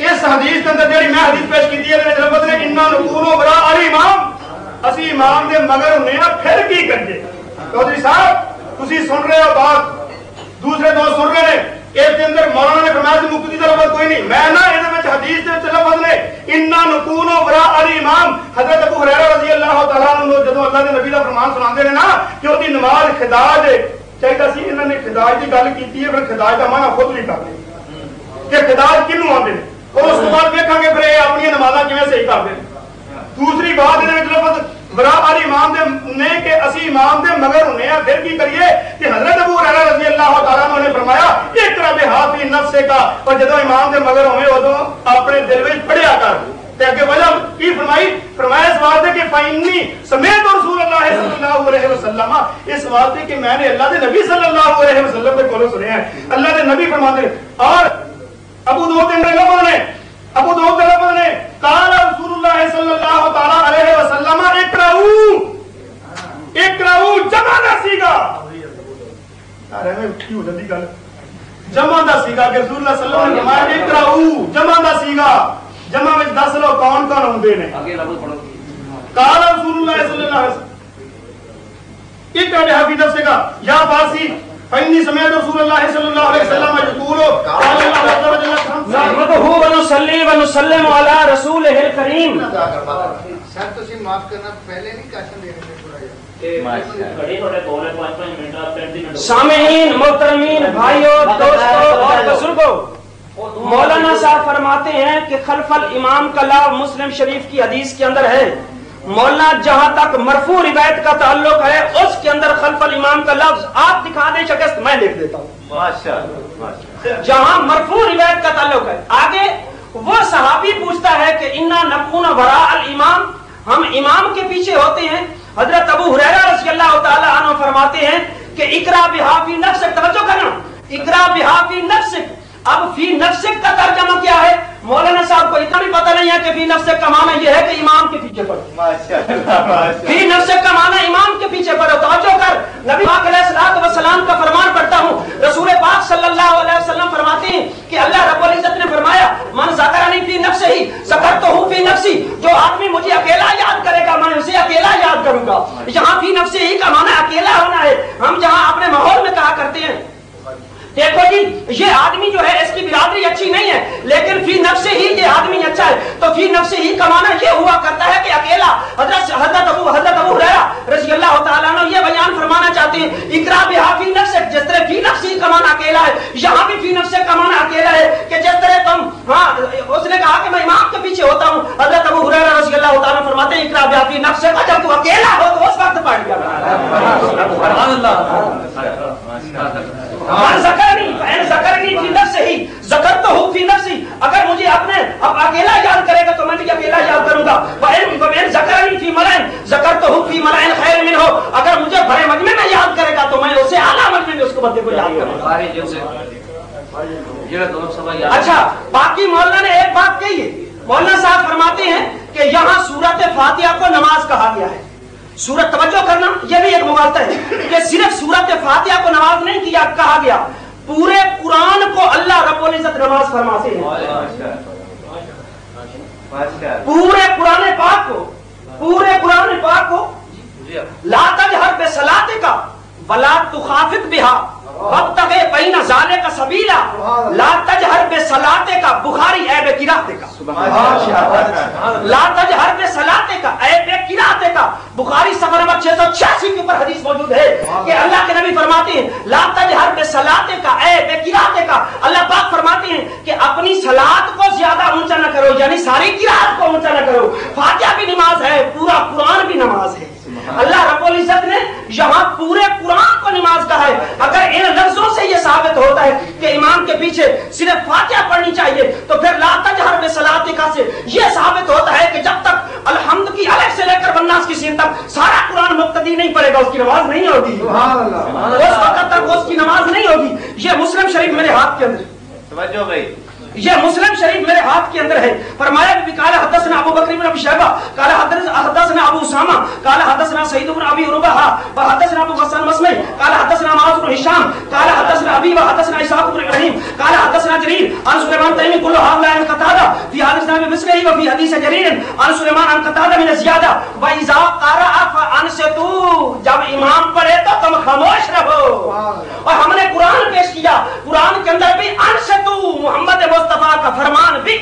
ਇਸ ਇਸ ਹਦੀਸ ਦੇ ਅੰਦਰ ਜਿਹੜੀ ਮੈਂ ਹਦੀਸ ਪੇਸ਼ ਕੀਤੀ ਹੈ ਇਹਦੇ ਲਫ਼ਜ਼ ਨੇ ਇੰਨਾ ਨਕੂਨੋ ਬਰਾ ਅਲੀ ਇਮਾਮ ਅਸੀਂ ਇਮਾਮ ਦੇ ਮਗਰ ਹੁੰਨੇ ਆ ਫਿਰ ਕੀ ਕਰੀਏ ਚੌਧਰੀ ਸਾਹਿਬ ਤੁਸੀਂ ਸੁਣ ਰਹੇ ਹੋ ਬਾਤ ਦੂਸਰੇ ਦੋ ਸੁਣ ਰਹੇ ਨੇ ਇਸ ਦੇ ਅੰਦਰ ਮੌਲਾਨਾ ਨੇ ਫਰਮਾਇਆ ਸੀ ਮੁਕਤੀ ਦਾ ਲਫ਼ਜ਼ ਕੋਈ ਨਹੀਂ ਮੈਂ ਨਾ ਇਹਦੇ ਵਿੱਚ ਹਦੀਸ ਦੇ ਵਿੱਚ ਲਫ਼ਜ਼ ਨੇ ਇੰਨਾ ਨਕੂਨੋ ਬਰਾ ਅਲੀ ਇਮਾਮ ਹਜ਼ਰਤ ਅਬੂ ਹੁਰੈਰਾ ਰਜ਼ੀ ਅੱਲਾਹ ਤਾਲਾ ਨੂੰ ਜਦੋਂ ਅੱਲਾਹ ਦੇ ਨਬੀ ਦਾ ਫਰਮਾਨ ਸੁਣਾਉਂਦੇ ਨੇ ਨਾ ਕਿ ਉਹਦੀ ਨਮਾਜ਼ ਖਿਦਾਜ ਹੈ ਚਾਹੀਦਾ ਸੀ ਇਹਨਾਂ ਨੇ ਖਿਦਾਜ ਦੀ ਗੱਲ ਕੀਤੀ ਹੈ ਫਿਰ ਖਿਦਾਜ ਦਾ ਮਾਨਾ ਖੁਦ ਵੀ ਕਰਦੇ ਕਿ ਖਿਦਾਜ ਕਿਹਨੂੰ ਆਉਂਦੇ ਨੇ ਔਰ ਉਸ ਤੋਂ ਬਾਅਦ ਵੇਖਾਂਗੇ ਫਿਰ ਇਹ ਆਪਣੀਆਂ ਨਮਾਜ਼ਾਂ ਕਿਵੇਂ ਸਹੀ ਕਰਦੇ ਨੇ ਦੂਸਰੀ ਬਾਤ ਇਹਦੇ ਵਿੱਚ ਲਫ਼ਜ਼ ਵਰਾ ਅਲ ਇਮਾਮ ਦੇ ਨੇ ਕਿ ਅਸੀਂ ਇਮਾਮ ਦੇ ਮਗਰ ਹੁੰਨੇ ਆ ਫਿਰ ਕੀ ਕਰੀਏ ਕਿ ਹਜ਼ਰਤ ਅਬੂ ਹਰਰਾ ਰਜ਼ੀ ਅੱਲਾਹ ਤਾਲਾ ਨੇ ਫਰਮਾਇਆ ਇਕਰਾ ਬਿਹਾਫੀ ਨਫਸੇ ਦਾ ਪਰ ਜਦੋਂ ਇਮਾਮ ਦੇ ਮਗਰ ਹੋਵੇਂ ਉਦੋਂ ਆਪਣੇ ਦਿਲ ਵਿੱਚ ਪੜਿਆ ਕਰ ਤੇ ਅੱਗੇ ਵਜਮ ਕੀ ਫਰਮਾਈ फरमाया इस वास्ते कि फाइननी समेत रसूल अल्लाह सल्लल्लाहु अलैहि वसल्लम इस वास्ते कि मैंने अल्लाह के नबी सल्लल्लाहु अलैहि वसल्लम के कोलों सुने हैं अल्लाह के नबी फरमाते और Abu Daud and Ragamane, Abu Daud Ragamane, Kala Rasulullah sallallahu ta'ala alayhi wa sallam, Ikra'u, Ikra'u, Jamana Siga. अरे मैं क्यों जल्दी कर। जमा दा सीगा कि रसूलुल्लाह सल्लल्लाहु अलैहि वसल्लम ने फरमाया इकराऊ जमा दा सीगा। जमा में दस लो कौन कौन होंगे ने? आगे लफ्ज पढ़ो। काल रसूलुल्लाह सल्लल्लाहु अलैहि वसल्लम। एक अहदी हफीज से का या फारसी रसूलुल्लाह सल्लल्लाहु अलैहि वसल्लम यकूलु काल अल्लाह अज़्ज़ा व जल्ला खम्सा नहमदुहु व नुसल्ली व नुसल्लिमु अला रसूलिहिल करीम सर ਤੁਸੀਂ ਮਾਫ ਕਰਨਾ ਪਹਿਲੇ ਨਹੀਂ ਕਾਸ਼ਨ ਦੇ ਰਹੇ ਥੋੜਾ ਜਿਹਾ सामीन मोहतरमीन भाइयों दोस्तों और बुजुर्गों मौलाना साहब फरमाते हैं कि खलफल इमाम का लाभ मुस्लिम शरीफ की हदीस के अंदर है मौलाना जहाँ तक मरफू रिवायत का ताल्लुक है उसके अंदर खलफल इमाम का लफ्ज आप दिखा दे शकस्त मैं लिख देता हूँ। जहाँ मरफू रिवायत का ताल्लुक है। आगे वो सहाबी पूछता है कि इन्ना नकून वरा अल इमाम। हम इमाम के पीछे होते हैं। हज़रत अबू हुरैरा रज़ी अल्लाह फरमाते हैं कि इकरा बिहाफी नफ्सिक तवज्जो करना। इकरा बिहाफी नफ्सिक। अब फ़ी नफ्सिक का तर्जमा क्या है? मौलाना साहब को इतना भी पता नहीं है कि फ़ी नफ्सिक का माना यह है कि इमाम के पीछे माशाअल्लाह फ़ी नफ्सिक का माना इमाम के पीछे पढ़ो तवज्जो कर नबी पाक वस्सलाम का फरमान पढ़ता हूँ। रसूल पाक सल्लल्लाहु अलैहि वसल्लम फरमाते हैं कि अल्लाह रब्बुल इज़्ज़त ने फरमाया मन ज़करनी फ़ी नफ्से ही ज़करतहु फ़ी नफ्सी जो आदमी मुझे अकेला याद करेगा मैं उसे अकेला याद करूँगा। यहाँ फ़ी नफ्से ही का माना अकेला होना है। हम जहाँ अपने माहौल में कहा करते हैं देखो जी, ये आदमी जो है, इसकी बिरादरी अच्छी नहीं है, लेकिन फिर नफ से ही ये आदमी अच्छा है। तो फिर नफ से ही कमाना ये हुआ करता है कि अकेला हज़रत हज़रत अबू हज़रत अबू रहा रज़ी अल्लाह अन्हु ये बयान हैं इकरा फ़ी नफ से जिस तरह फ़ी नफ ही कमाना अकेला है यहाँ भी फ़ी नफ से कमाना अकेला है कि जिस तरह तुम हाँ उसने कहा कि मैं इमाम के पीछे होता हूँ। हज़रत अबू हुरैरा रज़ी अल्लाह तआला फरमाते हैं इकरा बिहा फ़ी नफ से का जब तू अकेला हो तो उस वक्त पढ़ गया मन ज़करनी फ़ैन ज़करनी फ़ी नफ्स ही। ज़कर तो हूँ फ़ी नफ्सी अगर मुझे अपने अब अकेला याद करेगा तो मैं भी अकेला याद करूँगा। फ़ैन ज़करनी फ़ी मलाइन ज़कर तो हूँ फ़ी मलाइन खैर मिन हो। अगर मुझे बड़े मजमे में याद करेगा तो मैं उसे आला मजमे में उसको बंदे को याद करूँगा। अच्छा बाकी मौलाना ने एक बात कही है। मौलाना साहब फरमाते हैं कि यहाँ सूरत फातिहा को नमाज़ कहा गया है। सूरत तवज्जो करना यह भी एक मुगालता है कि सिर्फ़ सूरत फातिहा को नमाज़ नहीं किया कहा गया। पूरे कुरान को अल्लाह रब्बुल इज़्ज़त नमाज़ फरमाते हैं। पूरे कुरान पाक को पूरे कुरान पाक को ला तजहर बे सलाते का वला तुखाफित बिहा। वक्तगे पैना जाने का सबीला ला तजहर बे सलाते का बुखारी ए बे किराते का। ला तजहर बे सलाते का ए बे किराते का। बुखारी सफ़र नंबर 686 के ऊपर हदीस मौजूद है कि अल्लाह के नबी फरमाते हैं ला तजहर बे सलाते का ए बे किराते का। अल्लाह पाक फरमाते हैं कि अपनी सलात को ज़्यादा ऊँचा न करो यानी सारी किरात को ऊँचा न करो। फातिहा भी नमाज़ है पूरा कुरान भी नमाज़ है। अल्लाह रब्बुल इज़्ज़त ने यहाँ पूरे कुरान को नमाज़ कहा है। अगर इन लफ्जों से यह साबित होता है कि इमाम के पीछे सिर्फ़ फातिहा पढ़नी चाहिए तो फिर ला तजहर बे सलातिका से यह साबित होता है कि जब तक अलहमद की अलग से लेकर बन्नास की सीन तक सारा कुरान मुक्तदी नहीं पड़ेगा उसकी नमाज़ नहीं होगी। उस वक्त तक उसकी नमाज़ नहीं होगी। ये मुस्लिम शरीफ मेरे हाथ के अंदर। समझो भाई ये मुस्लिम शरीफ मेरे हाथ के अंदर है। फरमाया भी काला हदसना अबू बकर इब्न अबी शैबा काला हदस हदसना अबू उसामा काला हदसना सईद इब्न अबी रुबहा व हदसना अबू हसन मसमी काला हदसना माउद इब्न हिशाम काला हदसना अबी व हदसना इब्न इब्राहिम काला हदसना जरीर अन सुलेमान तैमी कुल्लु हाउला अन कतादा फ़ी हदसना में मिसली व फ़ी हदीस जरीर अन सुलेमान अन कतादा में जियादा व इजा अन से तू जब इमाम पढ़े तो तुम खामोश रहो। और हमने कुरान पेश किया कुरान के अंदर भी अन से तू मोहम्मद मुस्तफ़ा का फरमान भी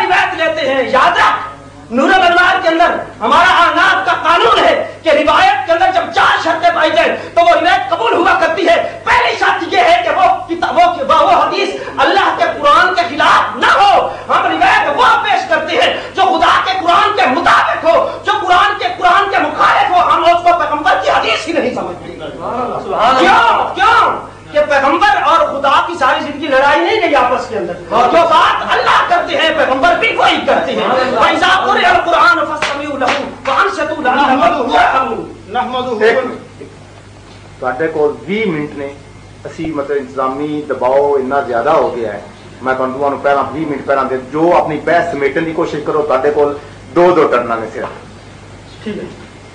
रिवायत लेते हैं। याद रख नूर अनवार के अंदर हमारा आनाब का कानून है कि रिवायत के अंदर जब चार शर्तें पाई जाए तो वो रिवायत कबूल हुआ करती है। पहली शर्त यह है कि वो किताबों के वो हदीस अल्लाह के कुरान के खिलाफ ना हो। हम रिवायत वो पेश करते हैं जो खुदा के कुरान के मुताबिक हो जो कुरान के कुरान के मुखालिफ हो। हम उसको पैगंबर की हदीस ही नहीं समझते। क्यों? क्यों? कि पैगंबर और खुदा की सारी जिंदगी लड़ाई नहीं नहीं आपस के अंदर जो बात अल्लाह करते हैं पैगंबर भी वही करते हैं पैसा कुरान कुरान फसमिउ लहू वअनसतु लअल्लहुम यरहमून नहमदुहु ਤੁਹਾਡੇ ਕੋਲ 20 ਮਿੰਟ ਨੇ ਅਸੀਂ ਮਤਲਬ ਇੰਤਜ਼ਾਮੀ ਦਬਾਅ ਇੰਨਾ ਜ਼ਿਆਦਾ ਹੋ ਗਿਆ ਹੈ ਮੈਂ ਤੁਹਾਨੂੰ ਦੋਵਾਂ ਨੂੰ ਪਹਿਲਾਂ 20 ਮਿੰਟ ਪਹਿਲਾਂ ਦੇ ਜੋ ਆਪਣੀ ਬਹਿਸ ਸਮੇਟਣ ਦੀ ਕੋਸ਼ਿਸ਼ ਕਰੋ ਤੁਹਾਡੇ ਕੋਲ ਦੋ ਦੋ ਟਰਨਾਂ ਨੇ ਸਿਰਫ ठीक है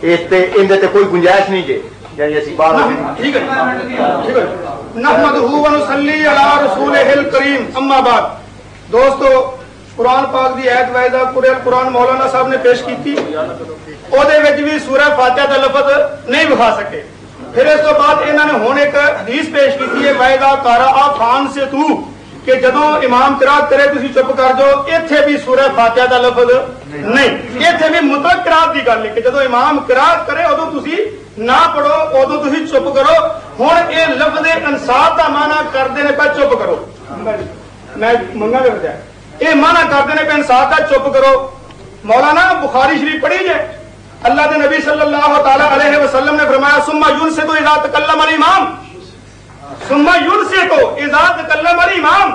ਇਸ ਤੇ ਇਹਦੇ ਤੇ ਕੋਈ ਗੁੰਜਾਇਸ਼ ਨਹੀਂ ਜੇ ਜਿਹੜੀ ਅਸੀਂ ਬਾਹਰ ठीक है ठीक है करीम। अम्मा दोस्तों, कुरान पाक की ऐत वायदा कुरान कुरान मौलाना साहब ने पेश की सूरह फातिहा का लफज नहीं विखा सके। फिर इस तो बाद इन्होंने हूँ एक हदीस पेश की वायदा कारा आ खान से तू, कि जदों इमाम किरात करे तुम चुप कर दो इतने भी सूरह फातिहा का लफज नहीं। इतने भी मुतलक किरात की गल है कि जो इमाम किरात करे, उदो ਨਾ ਪੜੋ ਉਦੋਂ ਤੁਸੀਂ ਚੁੱਪ ਕਰੋ ਹੁਣ ਇਹ ਲਫ਼ਜ਼ ਇਨਸਾਫ ਦਾ ਮਾਨਾ ਕਰਦੇ ਨੇ ਪਰ ਚੁੱਪ ਕਰੋ ਮੈਂ ਮੰਗਾ ਕਰਦਾ ਇਹ ਮਾਨਾ ਕਰਦੇ ਨੇ ਕਿ ਇਨਸਾਫ ਦਾ ਚੁੱਪ ਕਰੋ ਮੌਲਾਨਾ ਬੁਖਾਰੀ ਸ਼ਰੀਫ ਪੜ੍ਹੀ ਜੇ अल्लाह के नबी सल्लल्लाहु ताला अलैहि वसल्लम ने फरमाया सुम्मा युनसितु इज़ा तकल्लम अल इमाम सुम्मा युनसितु इज़ा तकल्लम अल इमाम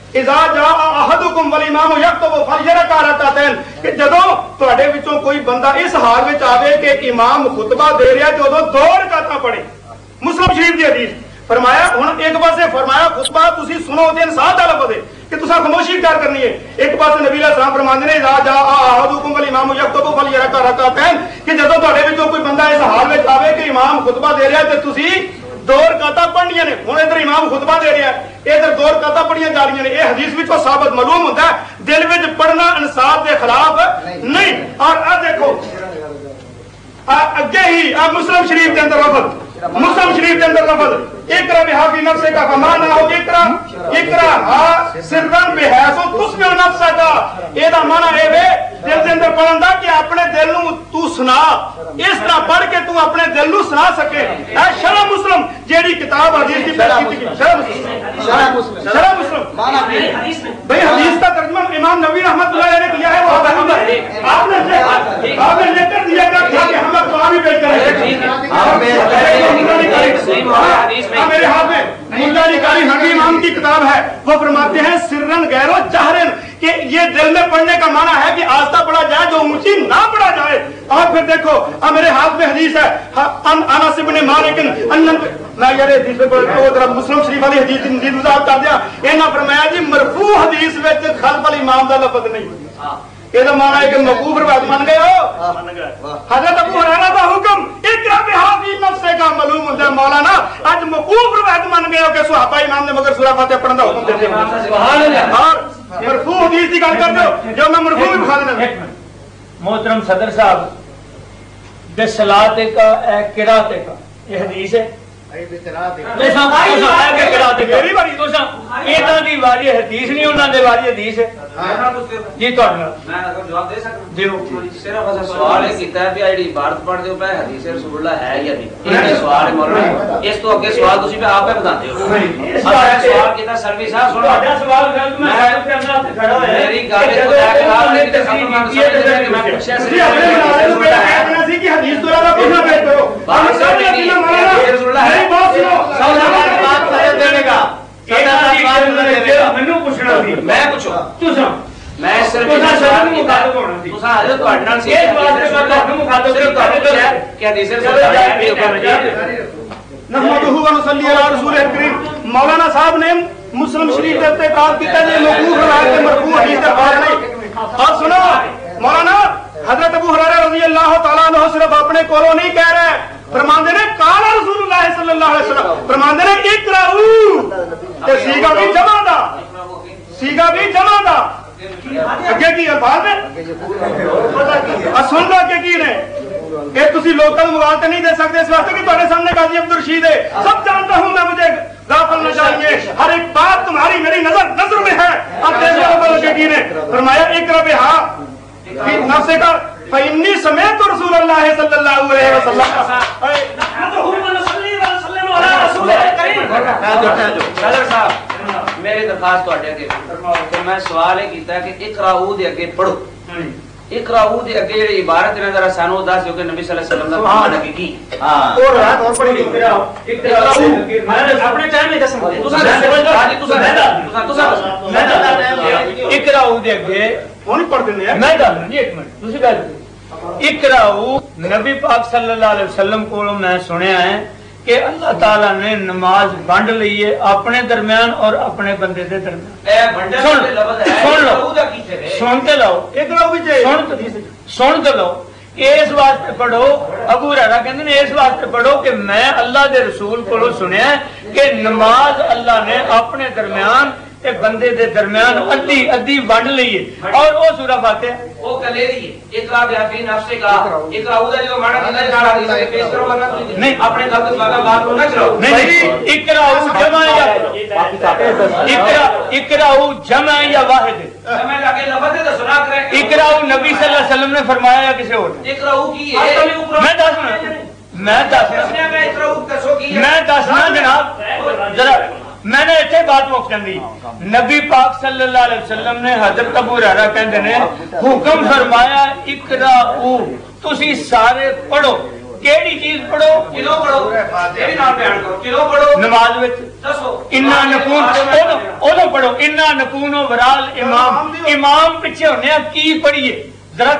ਹੀ ਫਰਮਾਉਂਦੇ ਨੇ ਇਜ਼ਾ ਜਾ ਅਹਦੁਕਮ ਵਲ ਇਮਾਮ ਯਕਤਬੂ ਫਲਯਰਕਾ ਰਕਾਤੈਨ ਕਿ ਜਦੋਂ ਤੁਹਾਡੇ ਵਿੱਚੋਂ ਕੋਈ ਬੰਦਾ ਇਸ ਹਾਲ ਵਿੱਚ ਆਵੇ ਕਿ ਇਮਾਮ ਖੁਤਬਾ ਦੇ ਰਿਹਾ ਤੇ ਉਦੋਂ ਦੋ ਰਕਾਤਾਂ ਪੜੇ ਮੁਸਲਮ ਸ਼ਰੀਫ ਦੀ ਹਦੀਸ ਫਰਮਾਇਆ ਹੁਣ ਇੱਕ ਪਾਸੇ ਫਰਮਾਇਆ ਖੁਤਬਾ ਤੁਸੀਂ ਸੁਣੋ ਤੇ ਇਨਸਾਫ ਦਾ ਲਫ਼ਜ਼ ਹੈ ਕਿ ਤੁਸੀਂ ਖਾਮੋਸ਼ੀ ਇਖਤਿਆਰ ਕਰਨੀ ਹੈ ਇੱਕ ਪਾਸੇ ਨਬੀ ਅਲੈਹਿਸ ਸਲਾਮ ਫਰਮਾਉਂਦੇ ਨੇ ਇਜ਼ਾ ਜਾ ਅਹਦੁਕਮ ਵਲ ਇਮਾਮ ਯਕਤਬੂ ਫਲਯਰਕਾ ਰਕਾਤੈਨ ਕਿ ਜਦੋਂ ਤੁਹਾਡੇ ਵਿੱਚੋਂ ਕੋਈ ਬੰਦਾ ਇਸ ਹਾਲ ਵਿੱਚ ਆਵੇ ਕਿ ਇਮਾਮ ਖੁਤਬਾ ਦੇ ਰਿਹਾ ਤੇ ਤੁਸੀਂ दो रकाता पढ़निया ने। हूँ इधर इमाम खुतबा दे रहा है। इधर दो रकाता पढ़िया जा रही ने। यह हदीस भी तो साबित मालूम होता है। दिल में पढ़ना इंसाफ के खिलाफ नहीं। और अब देखो अगे ही अब मुस्लिम शरीफ के अंदर वफद। मुस्लिम शरीफ के अंदर वफद। इकरा बिहाफी नफ्से का फमाना हो इकरा इकरा हा सिरन बिहा सो तुस तुस्मिल नफ्सा का। एदा माना है वे दिल दे अंदर पढ़ंदा कि अपने दिल नु तू सुना। इस तरह पढ़ के तू अपने दिल नु सुना सके। ए शरम मुस्लिम जेडी किताब हदीस की पेश की शरा मुस्लिम। शरम मुस्लिम। शरा मुस्लिम। माना हदीस में भाई हदीस का तर्जुमा इमाम नबी रहमतुल्लाह अलैह ने किया है वो आपने आपने लेकर दिया कि हम कुरान में पेश करेंगे। हम हाँ। हदीस में क्या मेरे हाथ में? मुर्दाधिकारी हंगी नाम की किताब है। वो फरमाते हैं सिर्रन गैरो जहरन कि ये दिल में पढ़ने का माना है कि आस्था पढ़ा जाए जो ऊँची ना पढ़ा जाए। और फिर देखो अब मेरे हाथ में हदीस है। अन अना से बने मालिकन अन्न मैं यार हदीस में पढ़ तो जरा मुस्लिम शरीफ वाली हदीस हदीस साहब कर दिया। इन्हें फरमाया जी मरफू हदीस में खलफ अल इमाम का लफ्ज नहीं। ਇਹਦਾ ਮਾਨਾ ਹੈ ਕਿ ਮਕੂਫ ਰਵਾਦ ਮੰਨ ਗਏ ਹੋ ਮੰਨ ਗਏ ਹਜ਼ਰਤ ਅਬੂ ਹੁਰੈਰਾ ਦਾ ਹੁਕਮ ਇਕਰਾ ਬਿਹਾਜ਼ੀ ਨਫਸੇ ਦਾ ਮਾਲੂਮ ਹੁੰਦਾ ਮੌਲਾਨਾ आज मकूब रवायत मान गए हो कि सुहाबा इमाम ने मगर सूरा फातिहा पढ़ने का हुक्म देते हैं सुभान अल्लाह और मरफू हदीस की गल करते हो जो मैं मरफू भी बखा देना मोहतरम सदर साहब दे सलात का ए किरात का ये हदीस है मेरी वारी तो सा इतना दी वारी हदीस नहीं उन्होंने वारी हदीस है ਜੀ ਤੁਹਾਡਾ ਮੈਂ ਅਗਰ ਜਵਾਬ ਦੇ ਸਕਦਾ ਦਿਓ ਸਿਰਫ ਅਸਾ ਸਵਾਲ ਇਹ ਕੀਤਾ ਵੀ ਜਿਹੜੀ ਇਬਾਰਤ ਪੜ੍ਹਦੇ ਹੋ ਪਏ ਹਦੀਸ ਰਸੂਲullah ਹੈ ਜਾਂ ਨਹੀਂ ਇਹ ਸਵਾਲ ਹੈ ਮੌਲਾਨਾ ਇਸ ਤੋਂ ਅੱਗੇ ਸਵਾਲ ਤੁਸੀਂ ਵੀ ਆਪੇ ਬਤਾਉਂਦੇ ਹੋ ਅਸਾ ਸਵਾਲ ਕੀਤਾ ਸਰਵੀ ਸਾਹਿਬ ਸੁਣੋ ਤੁਹਾਡਾ ਸਵਾਲ ਗਲਤ ਮੈਂ ਆਪਣੇ ਅੰਦਰ ਹੱਥ ਖੜਾ ਹੋਇਆ ਮੇਰੀ ਗੱਲ ਤੋਂ ਲੈ ਕੇ ਆਪ ਨੇ ਤਸਦੀਕ ਕੀਤੀ ਹੈ ਮੈਂ ਪੁੱਛਿਆ ਸੀ ਆਪਣੇ ਮੌਲਾਨਾ ਨੂੰ ਕਿਹੜਾ ਹੈ ਬਣਾ ਸੀ ਕਿ ਹਦੀਸ ਤੋਂ ਇਲਾਵਾ ਪੁੱਛਣਾ ਪਏ ਕਰੋ ਬਾਕੀ ਸਾਹਿਬ ਨੇ ਮੌਲਾਨਾ ਰਸੂਲullah ਹੈ ਨਹੀਂ ਬਹੁਤ ਸੁਣੋ ਸੌਦਾ ਬਾਤ ਸਾਹਿਬ ਦੇਵੇਗਾ ਮੈਨੂੰ ਪੁੱਛਣਾ ਸੀ ਮੈਂ ਪੁੱਛੋ ਤੁਸੀਂ ਮੈਂ ਸਿਰਫ ਤੁਸੀਂ ਸਵਾਲ ਨੂੰ ਮੁਖਾਤਬ ਹੋਣਾ ਸੀ ਤੁਸੀਂ ਹਾਜ਼ਰ ਤੁਹਾਡੇ ਨਾਲ ਸੀ ਇਸ ਵਾਸਤੇ ਮੈਂ ਤੁਹਾਨੂੰ ਮੁਖਾਤਬ ਸਿਰਫ ਤੁਹਾਨੂੰ ਦੱਸਿਆ ਕਿ ਹਦੀਸੇ ਸਰ ਜਾਇ ਨਹਮਦੁਹੁ ਵ ਨਸੱਲੀ ਅਲਾ ਰਸੂਲਿਲ ਕਰੀਮ ਮੌਲਾਨਾ ਸਾਹਿਬ ਨੇ ਮੁਸਲਮ ਸ਼ਰੀਫ ਦੇ ਉੱਤੇ ਇਤਰਾਜ਼ ਕੀਤਾ ਜੇ ਮਕੂਫ ਰਹਾ ਕੇ ਮਰਕੂ ਹਦੀਸ ਦਾ ਬਾਤ ਨਹੀਂ ਔਰ ਸੁਣੋ हदीस दे बात नहीं और सुनो मौलाना हजरत अबू हुरैरा रजी अल्लाह तआला अन्हु सिर्फ अपने कोलों नहीं कह रहे फरमांदे ने काला रसूलुल्लाह सल्लल्लाहु अलैहि वसल्लम फरमांदे ने इकराऊ ते सीगा भी जमा दा सीगा भी जमा दा ਅੱਗੇ ਕੀ ਅਲਫਾਜ਼ ਨੇ ਆ ਸੁਣ ਲਓ ਅੱਗੇ ਕੀ ਨੇ ਇਹ ਤੁਸੀਂ ਲੋਕਲ ਮੁਗਾਲ ਤੇ ਨਹੀਂ ਦੇ ਸਕਦੇ ਇਸ ਵਾਸਤੇ कि ਤੁਹਾਡੇ सामने गाजी अब्दुल रशीद है सब जानता हूं मैं मुझे गाफल न जानिए हर एक बात तुम्हारी मेरी नजर नजर में है फरमाया इकरा बिहा फिर नफ्स का फइन्नी समेत तो रसूल अल्लाह सल्लल्लाहु अलैहि वसल्लम ब्रदर साहब मेरी दरखास्त ਤੁਹਾਡੇ ਅੱਗੇ ਕਿ ਮੈਂ ਸਵਾਲ ਇਹ ਕੀਤਾ ਕਿ ਇਕਰਾਊ ਦੇ ਅੱਗੇ ਪੜੋ ਇਕਰਾਊ ਦੇ ਅੱਗੇ ਜਿਹੜੀ ਇਬਾਰਤ ਨੇ ਜ਼ਰਾ ਸਾਨੂੰ ਦੱਸ ਦਿਓ ਕਿ ਨਬੀ ਸੱਲੱਲਾਹੁ ਅਲੈहि ਵਸੱਲਮ ਦਾ ਮਾਨ ਹਕੀਕੀ ਹਾਂ ਹੋਰ ਰਾਤ ਹੋਰ ਪੜੀ ਇਕਰਾਊ ਇਕਰਾਊ ਮੈਂ ਆਪਣੇ ਟਾਈਮ ਨਹੀਂ ਦੱਸਣਾ ਤੁਸੀਂ ਤੁਸੀਂ ਤੁਸੀਂ ਮੈਂ ਦੱਸ ਇਕਰਾਊ ਦੇ ਅੱਗੇ नबी पाक को मैं है अल्लाह ने नमाज़ ली है अपने और अपने सुन लो। तो, तो इस वास्ते पढ़ो अबू रारा कहते इस वास्ते पढ़ो कि मैं अल्लाह के रसूल को सुनिया के नमाज़ अल्लाह ने अपने दरम्यान बंदे दे दरमियान अद्धी अद्धी वंड लई है। और वो सूरा फातिहा वो कले रही इकरा बिहाफी नफ्स का। इकरा उदा जो माना किला इकरा है पेश करो वरना नहीं। अपने गलत वाला बात को ना करो नहीं इकरा उ जमा या इकरा इकरा उ जमा या वाहिद समय लगे लफ्ज तो सुना करे इकरा उ नबी सल्लल्लाहु अलैहि वसल्लम ने फरमाया या किसी और इकरा उ की है। मैं दस मैं दस मैं दस ना जनाब। जरा मैंने इतने बात मुकदम दी नबी पाक सल्लल्लाहु ने हज़रत अबू कहते ने हुक्म फरमाया इकरा तुसी सारे पढ़ो। केड़ी चीज़ पढ़ो? किलो पढ़ो। तेरी नाम बयान करो? किलो पढ़ो। नमाज़ विच। दसो। इन्ना नकून पढ़ो। इन्ना नकून वराल इमाम। इमाम पीछे होने की पढ़िए? जरा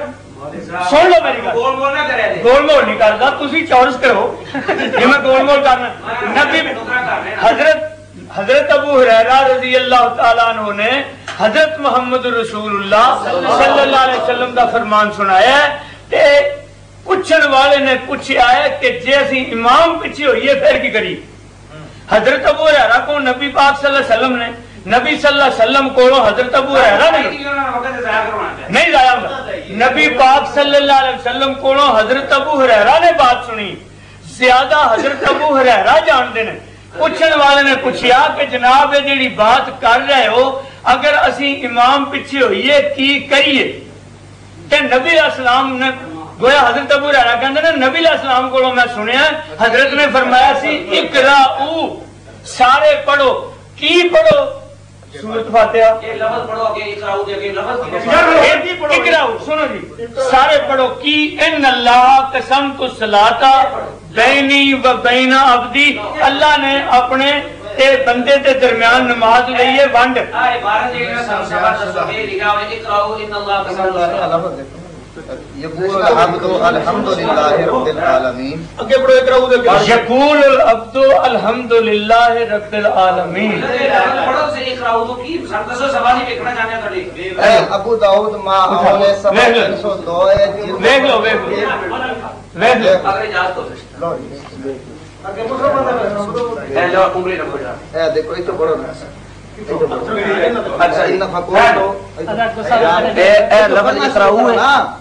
सुन लो मेरी गल। गोल मोल ना करे गोल मोल नहीं करदा तुसी चौरस करो। जे मैं गोल मोल करना। नबी हज़रत हज़रत अबू हररा रज़ी अल्लाह तु ने हज़रत मोहम्मद रसूलुल्लाह का फरमान सुनाया ते पुछण वाले ने पूछा है कि जे असी इमाम पीछे होइए फिर की करी? हज़रत अबू हररा को नबी पाक सल्लम ने नबी सल्लम को हज़रत अबू हररा ने नहीं जाया नबी पाक सल्लम को हज़रत अबू हररा ने बात सुनी। ज़्यादा हज़रत अबू हररा जानते हैं। ਪੁੱਛਣ ਵਾਲੇ ਨੇ ਪੁੱਛਿਆ ਕਿ ਜਨਾਬ ਇਹ ਜਿਹੜੀ ਬਾਤ ਕਰ ਰਹੇ ਹੋ ਅਗਰ ਅਸੀਂ ਇਮਾਮ ਪਿੱਛੇ ਹੋਈਏ ਕੀ ਕਰੀਏ ਤੇ ਨਬੀ ਅਸਲਾਮ ਨੇ ਗੋਇਆ ਹਜ਼ਰਤ ਅਬੂ ਹੁਰੈਰਾ ਕਹਿੰਦੇ ਨੇ ਨਬੀ ਅਸਲਾਮ ਕੋਲੋਂ ਮੈਂ ਸੁਣਿਆ ਹਜ਼ਰਤ ਨੇ ਫਰਮਾਇਆ ਸੀ ਇਕਰਾਉ ਸਾਰੇ ਪੜੋ ਕੀ ਪੜੋ ਸੂਰਤ ਫਾਤਿਹਾ ਇਹ ਲਫ਼ਜ਼ ਪੜੋ ਅੱਗੇ ਇਕਰਾਊ ਦੇ ਅੱਗੇ ਲਫ਼ਜ਼ ਕੀ यार ਦੱਸੋ एक ही पढ़ो इकराओ सुनो जी सारे पढ़ो की इन अल्लाह कसम तो सलाता बैनी व बैना अवधि अल्लाह ने अपने ते बंदे ते दरमियान नमाज़ लई है वंड यकूल अब्दो अल्हम्दुलिल्लाह रब्बिल आलमीन अबू दाऊद माँ देख लो देख लो देख लो देखो ये तो बड़ो ना अच्छा इन नफा को लफ्ज इकराऊ है ना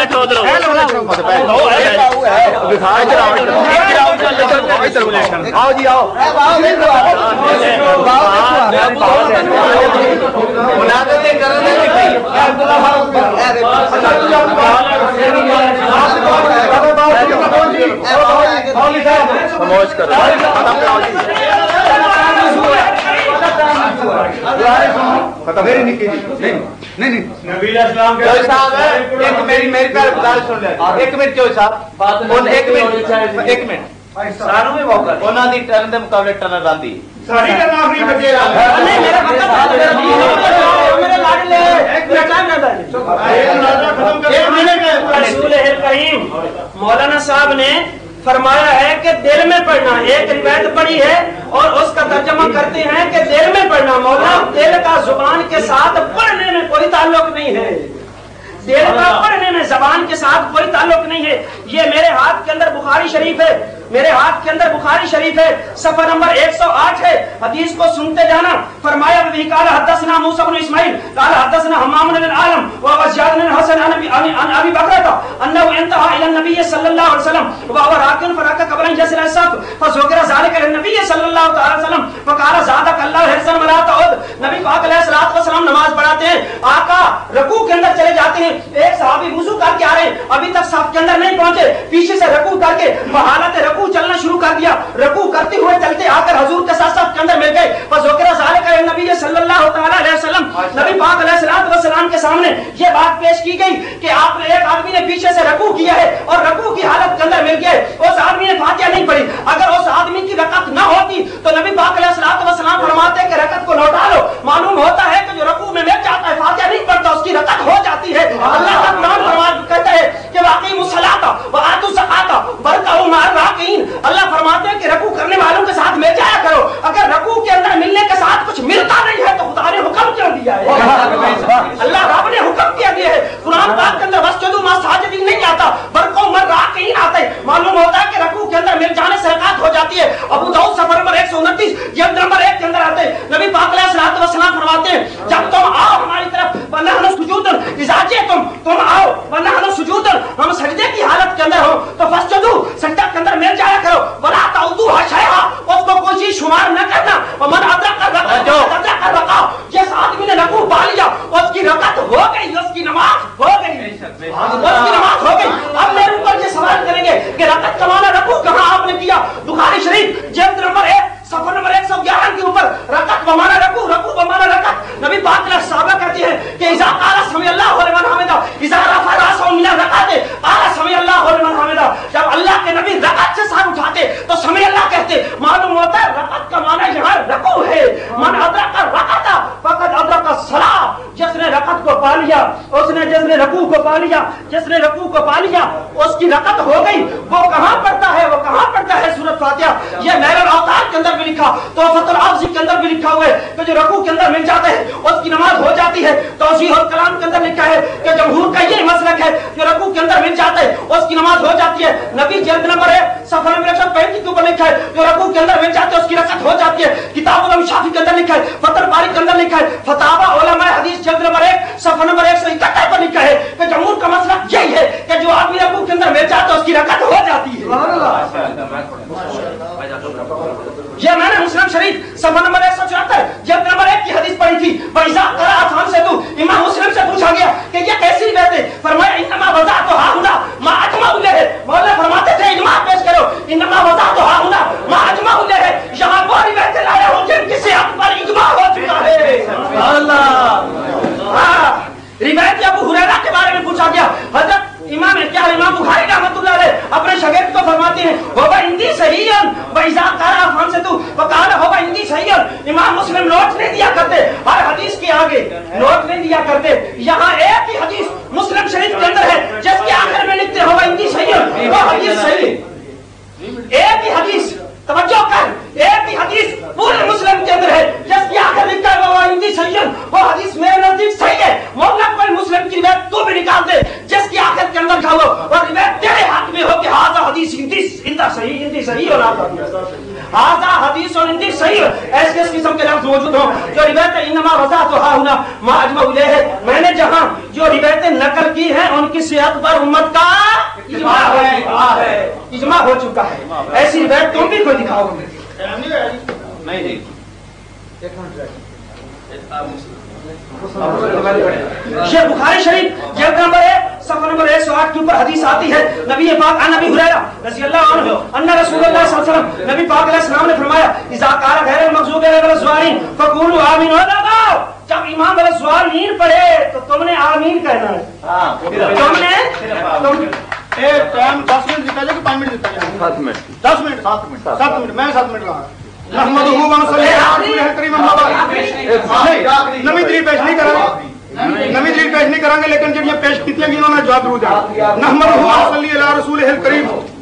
बैठो उधर आओ जी आओ समोज करो ਨਹੀਂ ਮੰਨੇ ਨਹੀਂ ए साहब ਸਾਡੇ ਮਨਾਜ਼ਰ ਦਾ ਨਾ ਦਾਲੇ ਰੁੱਟਣ ਨੂੰ ਮੋਟਰਸਾਈਕਲ ਮੋਟਰਸਾਈਕਲ ਚਾਬੀ ਕੋਈ ਨਹੀਂ ਖੁੱਲੇਗੀ ਇਕਰਾਉ ਦੇ ਲਫ਼ਜ਼ ਨਬੀ ਨੇ ਇਕਰਾਉ ਹੈ ਕਿ ਸੱਲਮ ਦੇ ਨਹੀਂ ਕੋਈ ਕਿਹੜਾ ਲਫ਼ਜ਼ ਤੁਹਾਨੂੰ ਦਿਖਾਤਾ ए इकरा उधर मौजूद है कि नहीं ए इकरा पे इकरा हुआ है ਇਕਰਾਉ ਦਾ ਲਫ਼ਜ਼ ਆਓ ਜੀ ਆਓ ए बाहर देखो बाहर देखो ਮਨਾਜ਼ਰ ਦੇ ਕਰਨ ਦੇ ए देखो ਸਮੋਚ ਕਰੋ ਖਤਮ ਕਰਾਓ ਜੀ ਖਤਮ ਮੇਰੀ ਨਿੱਕੀ ਨਹੀਂ ਨਹੀਂ ਨਹੀਂ ਨਬੀ ਅਸਲਾਮ ਕੇ ਚੋਈ ਸਾਹਿਬ ਇੱਕ ਮੇਰੀ ਮੇਰੀ ਪਹਿਲ ਗੱਲ ਸੁਣ ਲੈ ਇੱਕ ਮਿੰਟ ਚੋਈ ਸਾਹਿਬ ਉਹ ਇੱਕ ਮਿੰਟ ਇੱਕ ਮਿੰਟ ਸਾਨੂੰ ਵੀ ਮੌਕਾ ਦੇ ਉਹਨਾਂ ਦੀ ਟਰਨ ਦੇ ਮੁਕਾਬਲੇ ਟਰਨ ਰਾਂਦੀ ਸਾਡੀ ਕਰਨਾ ਆਪਣੀ ਬੱਚੇ ਨਹੀਂ ਮੇਰਾ ਮਤਲਬ ਮੇਰੇ ਲਾਡਲੇ ਇੱਕ ਮਿੰਟ ਟਾਈਮ ਨਾ ਦੇ एक मिनट रसूल करीम मौलाना साहब ने फरमाया है कि दिल में पढ़ना, एक रिवायत पढ़ी है और उसका तर्जमा करते हैं कि दिल में पढ़ना, मौला, दिल का ज़ुबान के साथ पढ़ने में कोई ताल्लुक नहीं है। दिल का पढ़ने में, जबान के साथ कोई ताल्लुक नहीं है। ये मेरे हाथ के अंदर बुखारी शरीफ है। मेरे हाथ के अंदर बुखारी शरीफ है, सफ़र नंबर 108 है। हदीस को सुनते जाना, फरमाया भी काल हदसना मूसा बिन इस्माइल, काल हदसना हमाम बिन आलम व वजाद बिन हसन अन अबी अबी बकरता, अन्नहु इंतहा इला नबी सल्लल्लाहु अलैहि वसल्लम व हुवा राकिन फराका लिन नबी सल्लल्लाहु अलैहि वसल्लम नबी पाक अलैहि नमाज़ पढ़ाते हैं, आका के अंदर चले जाते हैं, एक सहाबी वुजू करके आ रहे हैं, अभी तक साफ़ के अंदर नहीं पहुँचे, पीछे से रकू करके हालत रकू चलना शुरू कर दिया। रकू करते हुए चलते आकर हजूर के साथ साथ के अंदर मिल गए। साले का नबी सल्लल्लाहु वसल्लम नबी पाक अलैहि सलाम के सामने ये बात पेश की गई कि आपने एक आदमी ने पीछे से रकू किया है और रकू की हालत के अंदर मिल गया उस आदमी ने फातिहा नहीं पढ़ी। अगर उस आदमी की रकत न होती तो नबी पाक अलैहि सलाम फरमाते कि रकत को लौटा लो। मालूम होता है कि जो रकू में मिल जाता है फातिहा नहीं पढ़ता उसकी रकत हो जाती है अल्लाह का कुरान फरमान कहता है कि वाकई मुसलाता व आतु ज़काता बरकाउ मार राकीन अल्लाह फरमाते हैं कि रकू करने वालों के साथ मिल जाया करो अगर रकू के अंदर मिलने के साथ कुछ मिलता नहीं है तो खुदा ने हुक्म क्यों दिया है अल्लाह रब ने हुक्म क्या दिया है कुरान पाक के अंदर वस्जदु मा साजिदीन नहीं आता बरकाउ मार राकीन आता है मालूम होता है कि रकू के अंदर मिल जाने से रकात हो जाती है अबू दाऊद सफ़र नंबर 129 जल्द नंबर 1 के अंदर आते हैं नबी पाक अलैहि सलाम फरमाते हैं जब तुम आओ हमारी तरफ़ वनहनु सुजूदन इजाजे तुम तुम आओ वनहनु सुजूदन हम सजदे की हालत के अंदर हो तो फसजदू सजदा के अंदर मिल जाया करो वला ताउदू हशया उसको कोई चीज़ शुमार न करना और मन अदरक का रका अदरक का रका जिस आदमी ने रकू पा लिया उसकी रकत हो गई उसकी नमाज़ हो गई उसकी नमाज़ हो गई अब मेरे ऊपर ये सवाल करेंगे कि रकत कमाना रकू कहाँ आपने किया बुखारी शरीफ जल्द नंबर 1 सफ़र नंबर 111 के ऊपर रकत बमाना रकू रकू बमाना रकत नबी पाक ने साहबा कहते हैं कि इजा काला समी अल्लाह व लिमन हमिदा इजा रफा रासो मिना रकाते काला समी अल्लाह व लिमन हमिदा जब अल्लाह के नबी रकत से सर उठाते तो समी अल्लाह कहते मालूम होता है रकत का माना यहाँ रकू है मन अदरक का रकता फकत अदरक का सला जिसने रकत को पा लिया उसने जिसने रकू को पा लिया, जिसने रकू को पा लिया, उसकी रकत हो गई। वो कहाँ पढ़ता है? वो कहाँ पढ़ता है? सूरत फातिहा। ये मेरा अवतार के अंदर भी लिखा तो आफजी के अंदर भी लिखा हुआ है कि जो रकू के अंदर मिल जाते हैं, उसकी नमाज़ हो जाती है। तो और कलाम के अंदर लिखा है कि जमहूर का ये मसलक है कि रकू के अंदर मिल जाता उसकी नमाज़ हो जाती है। नबी जल्द नंबर है सफ़र में रक्षा पहन के ऊपर लिखा है जो रकू के अंदर मिल जाते हैं उसकी रकत हो जाती है। किताब उलम शाफी के अंदर लिखा है फतर बारी के अंदर लिखा है फतावा उलमा हदीस जल्द नंबर एक सफ़र नंबर 171 पर लिखा है कि जमूर का मसला यही है कि जो आदमी रकू के अंदर मिल जाता है उसकी रकत हो जाती है। ये मैंने मुस्लिम शरीफ सफ़र नंबर एक सौ चौहत्तर जब नंबर एक की हदीस पढ़ी थी। पैसा करा आसान से तू इमाम मुस्लिम से पूछा गया कि ये कैसी रिवायत है फरमाया इनमा वजा तो हा हुना मा अजमा उल्ले है मौला फरमाते थे इजमा पेश करो। इनमा वजा तो हा हुना मा अजमा उल्ले है यहाँ वो रिवायत लाया हूँ जिनकी सेहत पर इजमा हो चुका है। अल्लाह। हाँ रिवायत अबू हुरैरा के बारे में पूछा गया। हज़रत इमाम क्या इमाम बुखारी रहमतुल्लाह अलैह अपने शागिर्द को फरमाते हैं होगा हिंदी सही है व कर फन से तू। वकाल होगा हिंदी सही है इमाम मुस्लिम नोट नहीं दिया करते, हर हदीस के आगे नोट नहीं दिया करते। यहाँ एक ही हदीस मुस्लिम शरीफ के अंदर है, जिसके आखिर में लिखते होगा हिंदी सही है वो हदीस सही एक ही हदीस तवज्जो कर। एक ही हदीस पूरे मुस्लिम के अंदर है। जिसकी आखिर लिखा है वो हिंदी सही वो हदीस मेरे नज़दीक सही है। मौला कोई मुस्लिम की रिवायत तू भी निकाल दे। जिसकी आखिर के अंदर लिखा हो और रिवायत तेरे हाथ में हो कि हाजा हदीस हिंदी, हिंदा सही, हिंदी सही और हाजा हदीस और इनकी सही ऐसे इस किस्म के लफ्ज मौजूद हो। जो रिवायत इनमा वजा तो हा हुना माजमा उले है। मैंने जहाँ जो रिवायतें नकल की है उनकी सेहत पर उम्मत का इजमा हो। चुका है। इजमा हो चुका है। ऐसी रिवायत तुम भी कोई दिखाओ नहीं नहीं ये बुखारी शरीफ जल्द नंबर है सफ़र नंबर 108 के ऊपर हदीस आती है। नबी पाक अन नबी हुरैरा रज़ी अल्लाह अन्हु अन्ना रसूलुल्लाह सल्लल्लाहु अलैहि वसल्लम नबी पाक अलैहि सलाम ने फरमाया इजा काला गैर मखजूब अलैहि वसल्लम फकुलु आमीन हो लगाओ जब इमाम सलाम पढ़े तो तुमने आमीन कहना है। हाँ तुमने तुम ए टाइम 10 मिनट कि 5 मिनट जाए सात मिनट। 10 मिनट 7 मिनट 7 मिनट मैं 7 मिनट लगा नवी दलील पेश नहीं करांगे। नवी दलील पेश नहीं करांगे लेकिन जब ये पेश की जवाब दूँगा नहमद रसूल करीम।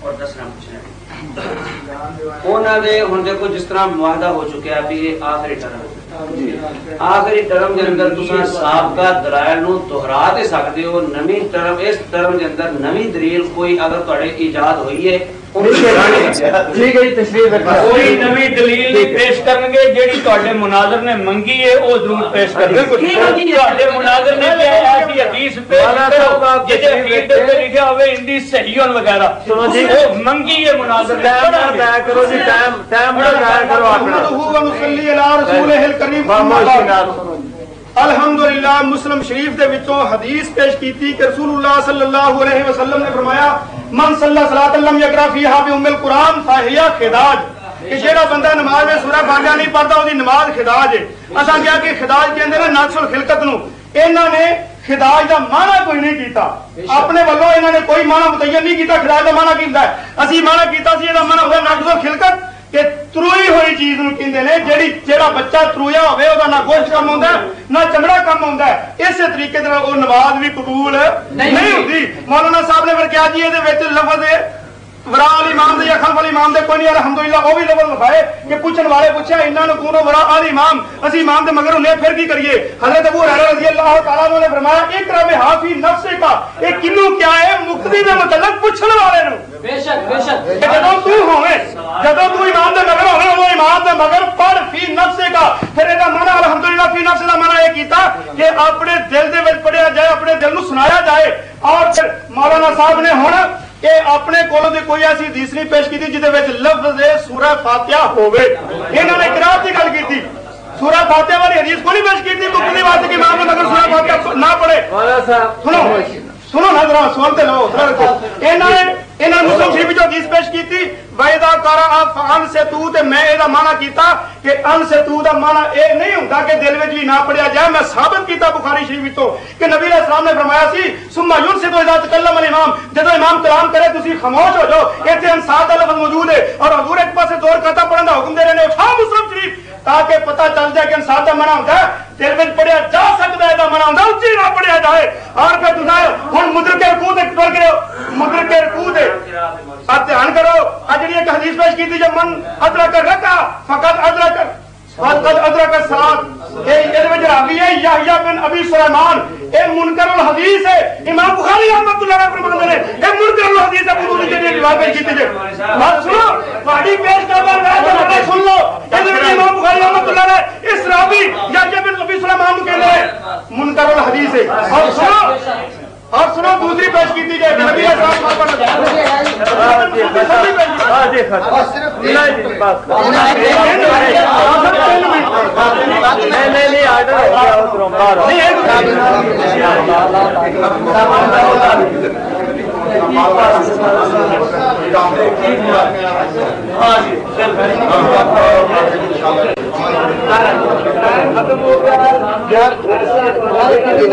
और दसना पूछना ਉਹਨਾਂ ਦੇ ਹੁਣ ਦੇਖੋ ਜਿਸ ਤਰ੍ਹਾਂ ਮੁਆਹਦਾ ਹੋ ਚੁੱਕਿਆ ਵੀ ਇਹ ਆਖਰੀ ਟਰਮ ਹੈ ਆਖਰੀ ਟਰਮ ਦੇ ਅੰਦਰ ਤੁਸੀਂ ਸਾਬਕਾ ਦਲਾਇਲ ਨੂੰ ਦੁਹਰਾ ਦੇ ਸਕਦੇ ਹੋ ਨਵੀਂ ਟਰਮ ਇਸ ਟਰਮ ਦੇ ਅੰਦਰ ਨਵੀਂ ਦਲੀਲ ਕੋਈ ਅਗਰ ਤੁਹਾਡੇ ਇਜਾਦ ਹੋਈ ਹੈ ठीक है जी तशरीफ रखना ਕੋਈ ਨਵੀਂ ਦਲੀਲ ਨਹੀਂ ਪੇਸ਼ ਕਰਨਗੇ ਜਿਹੜੀ ਤੁਹਾਡੇ ਮੁਨਾਜ਼ਰ ਨੇ ਮੰਗੀ ਹੈ ਉਹ ਜ਼ਰੂਰ ਪੇਸ਼ ਕਰਨਗੇ ਤੁਹਾਡੇ ਮੁਨਾਜ਼ਰ ਨੇ ਕਿਹਾ ਹੈ ਕਿ ਹਦੀਸ ਪੇਸ਼ ਮੌਲਾਨਾ ਕਰੋ ਸਾਹਿਬ ਆਪ ਜਿਹਦੇ ਅਖੀਰ ਦੇ ਉੱਤੇ ਲਿਖਿਆ ਹੋਵੇ ਇੰਦੀ ਸਹੀਹਨ ਵਗੈਰਾ ਸੁਣੋ ਜੀ। मंगी ये मुनाजर टाइम तय करो जी टाइम टाइम ना तय करो अपना हुवा मुसल्ली अला रसूल अल करीम अल्हम्दुलिल्लाह मुस्लिम शरीफ के ਵਿੱਚੋਂ ਹਦੀਸ ਪੇਸ਼ ਕੀਤੀ ਕਿ ਰਸੂਲullah ਸੱਲੱਲਾਹੁ ਅਲੈहि ਵਸੱਲਮ ਨੇ ਫਰਮਾਇਆ ਮਨ ਸੱਲਾ ਸਲਾਤੁਲਮ ਯਕਰਾ ਫੀਹਾ ਬੀ ਉਮਲ ਕੁਰਾਨ ਫਾਹਿਆ ਖਿਦਾਜ ਕਿ ਜਿਹੜਾ ਬੰਦਾ ਨਮਾਜ਼ ਵਿੱਚ ਸੂਰਾ ਫਾਤਿਹਾ ਨਹੀਂ ਪੜਦਾ ਉਹਦੀ ਨਮਾਜ਼ ਖਿਦਾਜ ਹੈ ਅਸਾਂ ਕਿਹਾ ਕਿ ਖਿਦਾਜ ਕਹਿੰਦੇ ਨੇ ਨਾਸੁਲ ਖਿਲਕਤ ਨੂੰ ਇਹਨਾਂ ਨੇ ਖਿਦਾਜ ਦਾ ਮਾਣਾ ਕੋਈ ਨਹੀਂ ਕੀਤਾ ਆਪਣੇ ਵੱਲੋਂ ਇਹਨਾਂ ਨੇ ਕੋਈ ਮਾਣਾ ਮੁਤੈਯਨ ਨਹੀਂ ਕੀਤਾ ਖਿਦਾਜ ਦਾ ਮਾਣਾ ਕੀ ਹੁੰਦਾ ਹੈ? ਅਸੀਂ ਮਾਣਾ ਕੀਤਾ ਸੀ ਇਹਦਾ ਮਾਣਾ ਹੁੰਦਾ ਨਕਸੁਲ ਖਿਲਕਤ ਕਿ ਤਰੂਈ ਹੋਈ ਚੀਜ਼ ਨੂੰ ਕਹਿੰਦੇ ਨੇ ਜਿਹੜੀ ਜਿਹੜਾ ਬੱਚਾ ਤਰੂਇਆ ਹੋਵੇ ਉਹਦਾ ਨਾ ਗੋਸ਼ਤ ਕੰਮ ਹੁੰਦਾ ਨਾ ਚਮੜਾ ਕੰਮ ਹੁੰਦਾ। ਇਸੇ ਤਰੀਕੇ ਦੇ ਨਾਲ ਉਹ ਨਮਾਜ਼ ਵੀ ਕਬੂਲ ਨਹੀਂ ਹੁੰਦੀ ਮੌਲਾਨਾ ਸਾਹਿਬ ਨੇ ਫਿਰ ਕਿਹਾ ਜੀ ਇਹਦੇ ਵਿੱਚ ਲਫ਼ਜ਼ ਵਰਾ ਅਲ ਇਮਾਮ ਦੇ ਜਾਂ ਖਲਫ ਅਲ ਇਮਾਮ ਦੇ ਕੋਈ ਨਹੀਂ ਅਲਹਮਦੁਲਿਲਾ ਉਹ ਵੀ ਲਫ਼ਜ਼ ਲਿਖਾਏ ਕਿ ਪੁੱਛਣ ਵਾਲੇ ਪੁੱਛਿਆ ਇਹਨਾਂ ਨੂੰ ਕੂਨੋ ਵਰਾ ਅਲ ਇਮਾਮ ਅਸੀਂ ਇਮਾਮ ਦੇ ਮਗਰ ਹੁੰਨੇ ਹਾਂ, ਫਿਰ ਕੀ ਕਰੀਏ ਹਜ਼ਰਤ ਅਬੂ ਹੁਰੈਰਾ ਰਜ਼ੀ ਅੱਲਾਹ ਤਾਲਾ ਨੂੰ ਨੇ ਫਰਮਾਇਆ ਇਕਰਾ ਬੇ ਹਾਫੀ ਨਫਸੇ ਕਾ ਇਹ ਕਿੰਨੂੰ ਕਿਆ ਹੈ ਮੁਕਤੀ ਦੇ ਮੁਤਲਕ ਪੁੱਛਣ ਵਾਲੇ ਨੂੰ ਬੇਸ਼ੱਕ ਬੇਸ਼ੱਕ ਕਿ ਜਦੋਂ ਤੂੰ ਹੋਵੇਂ ਜਦੋਂ ਤੂੰ ਇਮਾਮ ਦੇ ਮਗਰ ਹੋਵੇਂ ਉਹ ਇਮਾਮ ਦੇ ਮਗਰ ਪੜ ਫੀ ਨਫਸੇ ਦਾ ਫਿਰ ਇਹਦਾ ਮਾਨਾ ਅਲਹਮਦੁਲਿਲਾ ਫੀ ਨਫਸੇ ਦਾ ਮਾਨਾ ਇਹ ਕੀਤਾ ਕਿ ਆਪਣੇ ਦਿਲ ਦੇ ਵਿੱਚ ਪੜਿਆ ਜਾਏ ਆਪਣੇ ਦਿਲ ਨੂੰ ਸੁਣਾਇਆ ਜਾਏ ਔਰ ਫਿਰ ਮੌਲਾਨਾ ਸਾਹਿਬ ਨੇ ਹੁਣ ਕਿ ਆਪਣੇ ਕੋਲੋਂ ਦੀ ਕੋਈ ਐਸੀ ਹਦੀਸ ਨਹੀਂ ਪੇਸ਼ ਕੀਤੀ ਜਿਹਦੇ ਵਿੱਚ ਲਫ਼ਜ਼ ਹੈ ਸੂਰਾ ਫਾਤਿਹਾ ਹੋਵੇ। ਇਹਨਾਂ ਨੇ ਕਿਰਾਤ ਦੀ ਗੱਲ ਕੀਤੀ। ਸੂਰਾ ਫਾਤਿਹਾ ਵਾਲੀ ਹਦੀਸ ਕੋਈ ਨਹੀਂ ਪੇਸ਼ ਕੀਤੀ। ਮੁਕਮਲੀ ਵਾਸਤੇ ਕਿ ਇਮਾਮ ਅਗਰ ਸੂਰਾ ਫਾਤਿਹਾ ਨਾ ਪੜੇ ਸੁਣੋ ਸੁਣੋ ਨਾ ਜਰਾ ਸੁਣ ਤੇ ਲਓ ਇਹਨਾਂ ਨੇ ਇਹਨਾਂ ਨੂੰ ਸੰਖੇਪ ਵਿੱਚ ਹਦੀਸ ਪੇਸ਼ ਕੀਤੀ। ਵਾਈ ਕਰ ਅਨ ਸੇ ਤੂ ਤੇ ਮੈਂ ਇਹਦਾ ਮਾਨਾ ਕੀਤਾ ਕਿ ਅਨ ਸੇ ਤੂ ਦਾ ਮਾਨਾ ਇਹ ਨਹੀਂ ਹੁੰਦਾ ਕਿ ਦਿਲ ਵਿੱਚ ਵੀ ਨਾ ਪੜਿਆ ਜਾਏ ਮੈਂ ਸਾਬਤ ਕੀਤਾ ਬੁਖਾਰੀ ਸ਼ਰੀਫ ਵਿੱਚੋਂ ਕਿ ਨਬੀ ਅਲੈਹਿਸ ਸਲਾਮ ਨੇ ਫਰਮਾਇਆ ਸੀ ਸੁਮਾ ਯੁਨਸਿਤੁ ਇਜ਼ਾ ਤਕੱਲਮ ਅਲ ਇਮਾਮ ਜਦੋਂ ਇਮਾਮ ਕਲਾਮ ਕਰੇ ਤੁਸੀਂ ਖਾਮੋਸ਼ ਹੋ ਜਾਓ ਇੱਥੇ ਅਨਸਾਰ ਦਾ ਲਫ਼ਜ਼ ਮੌਜੂਦ ਹੈ ਔਰ ਹਜ਼ੂਰ ਇੱਕ ਪਾਸੇ ਜ਼ੋਰ ਕਰਤਾ ਪੜਨ ਦਾ ਹੁਕਮ ਦੇ ਰਹੇ ਨੇ ਉਠਾ ਮੁਸਲਮ ਸ਼ਰੀਫ ताकि पता चल जाए कि इंसान मना होता है तेरे में पढ़िया जा सकता है मना होता उसी ना पढ़िया जाए। और फिर तुझे हम मुद्र के रकूद एक्सप्लोर करो, मुद्र के रकूद अब ध्यान करो, आज एक हदीस पेश की थी जब मन अदला कर रखा, फकत अदला कर। हरकत अदरक साथ ये इल्म जराबी है यहया बिन अबी सुलेमान ये मुनकर अल हदीस है। इमाम बुखारी रहमतुल्लाह अलैह फरमाते हैं ये मुनकर अल हदीस है बुखारी के जवाब पेश कीते जे बात सुनो तुम्हारी पेश करवा रहा है तो सुन लो। इल्म इमाम बुखारी रहमतुल्लाह अलैह, इस रावी यहया बिन अबी सुलेमान कहते हैं मुनकर अल हदीस है। और सुनो और सुनो दूसरी पेश की थी जाए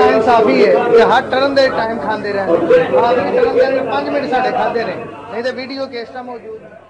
इंसाफी है। कि हर टर्न दे टाइम खाते रहे पाँच मिनट साढ़े खाते रहे नहीं तो वीडियो केस मौजूद।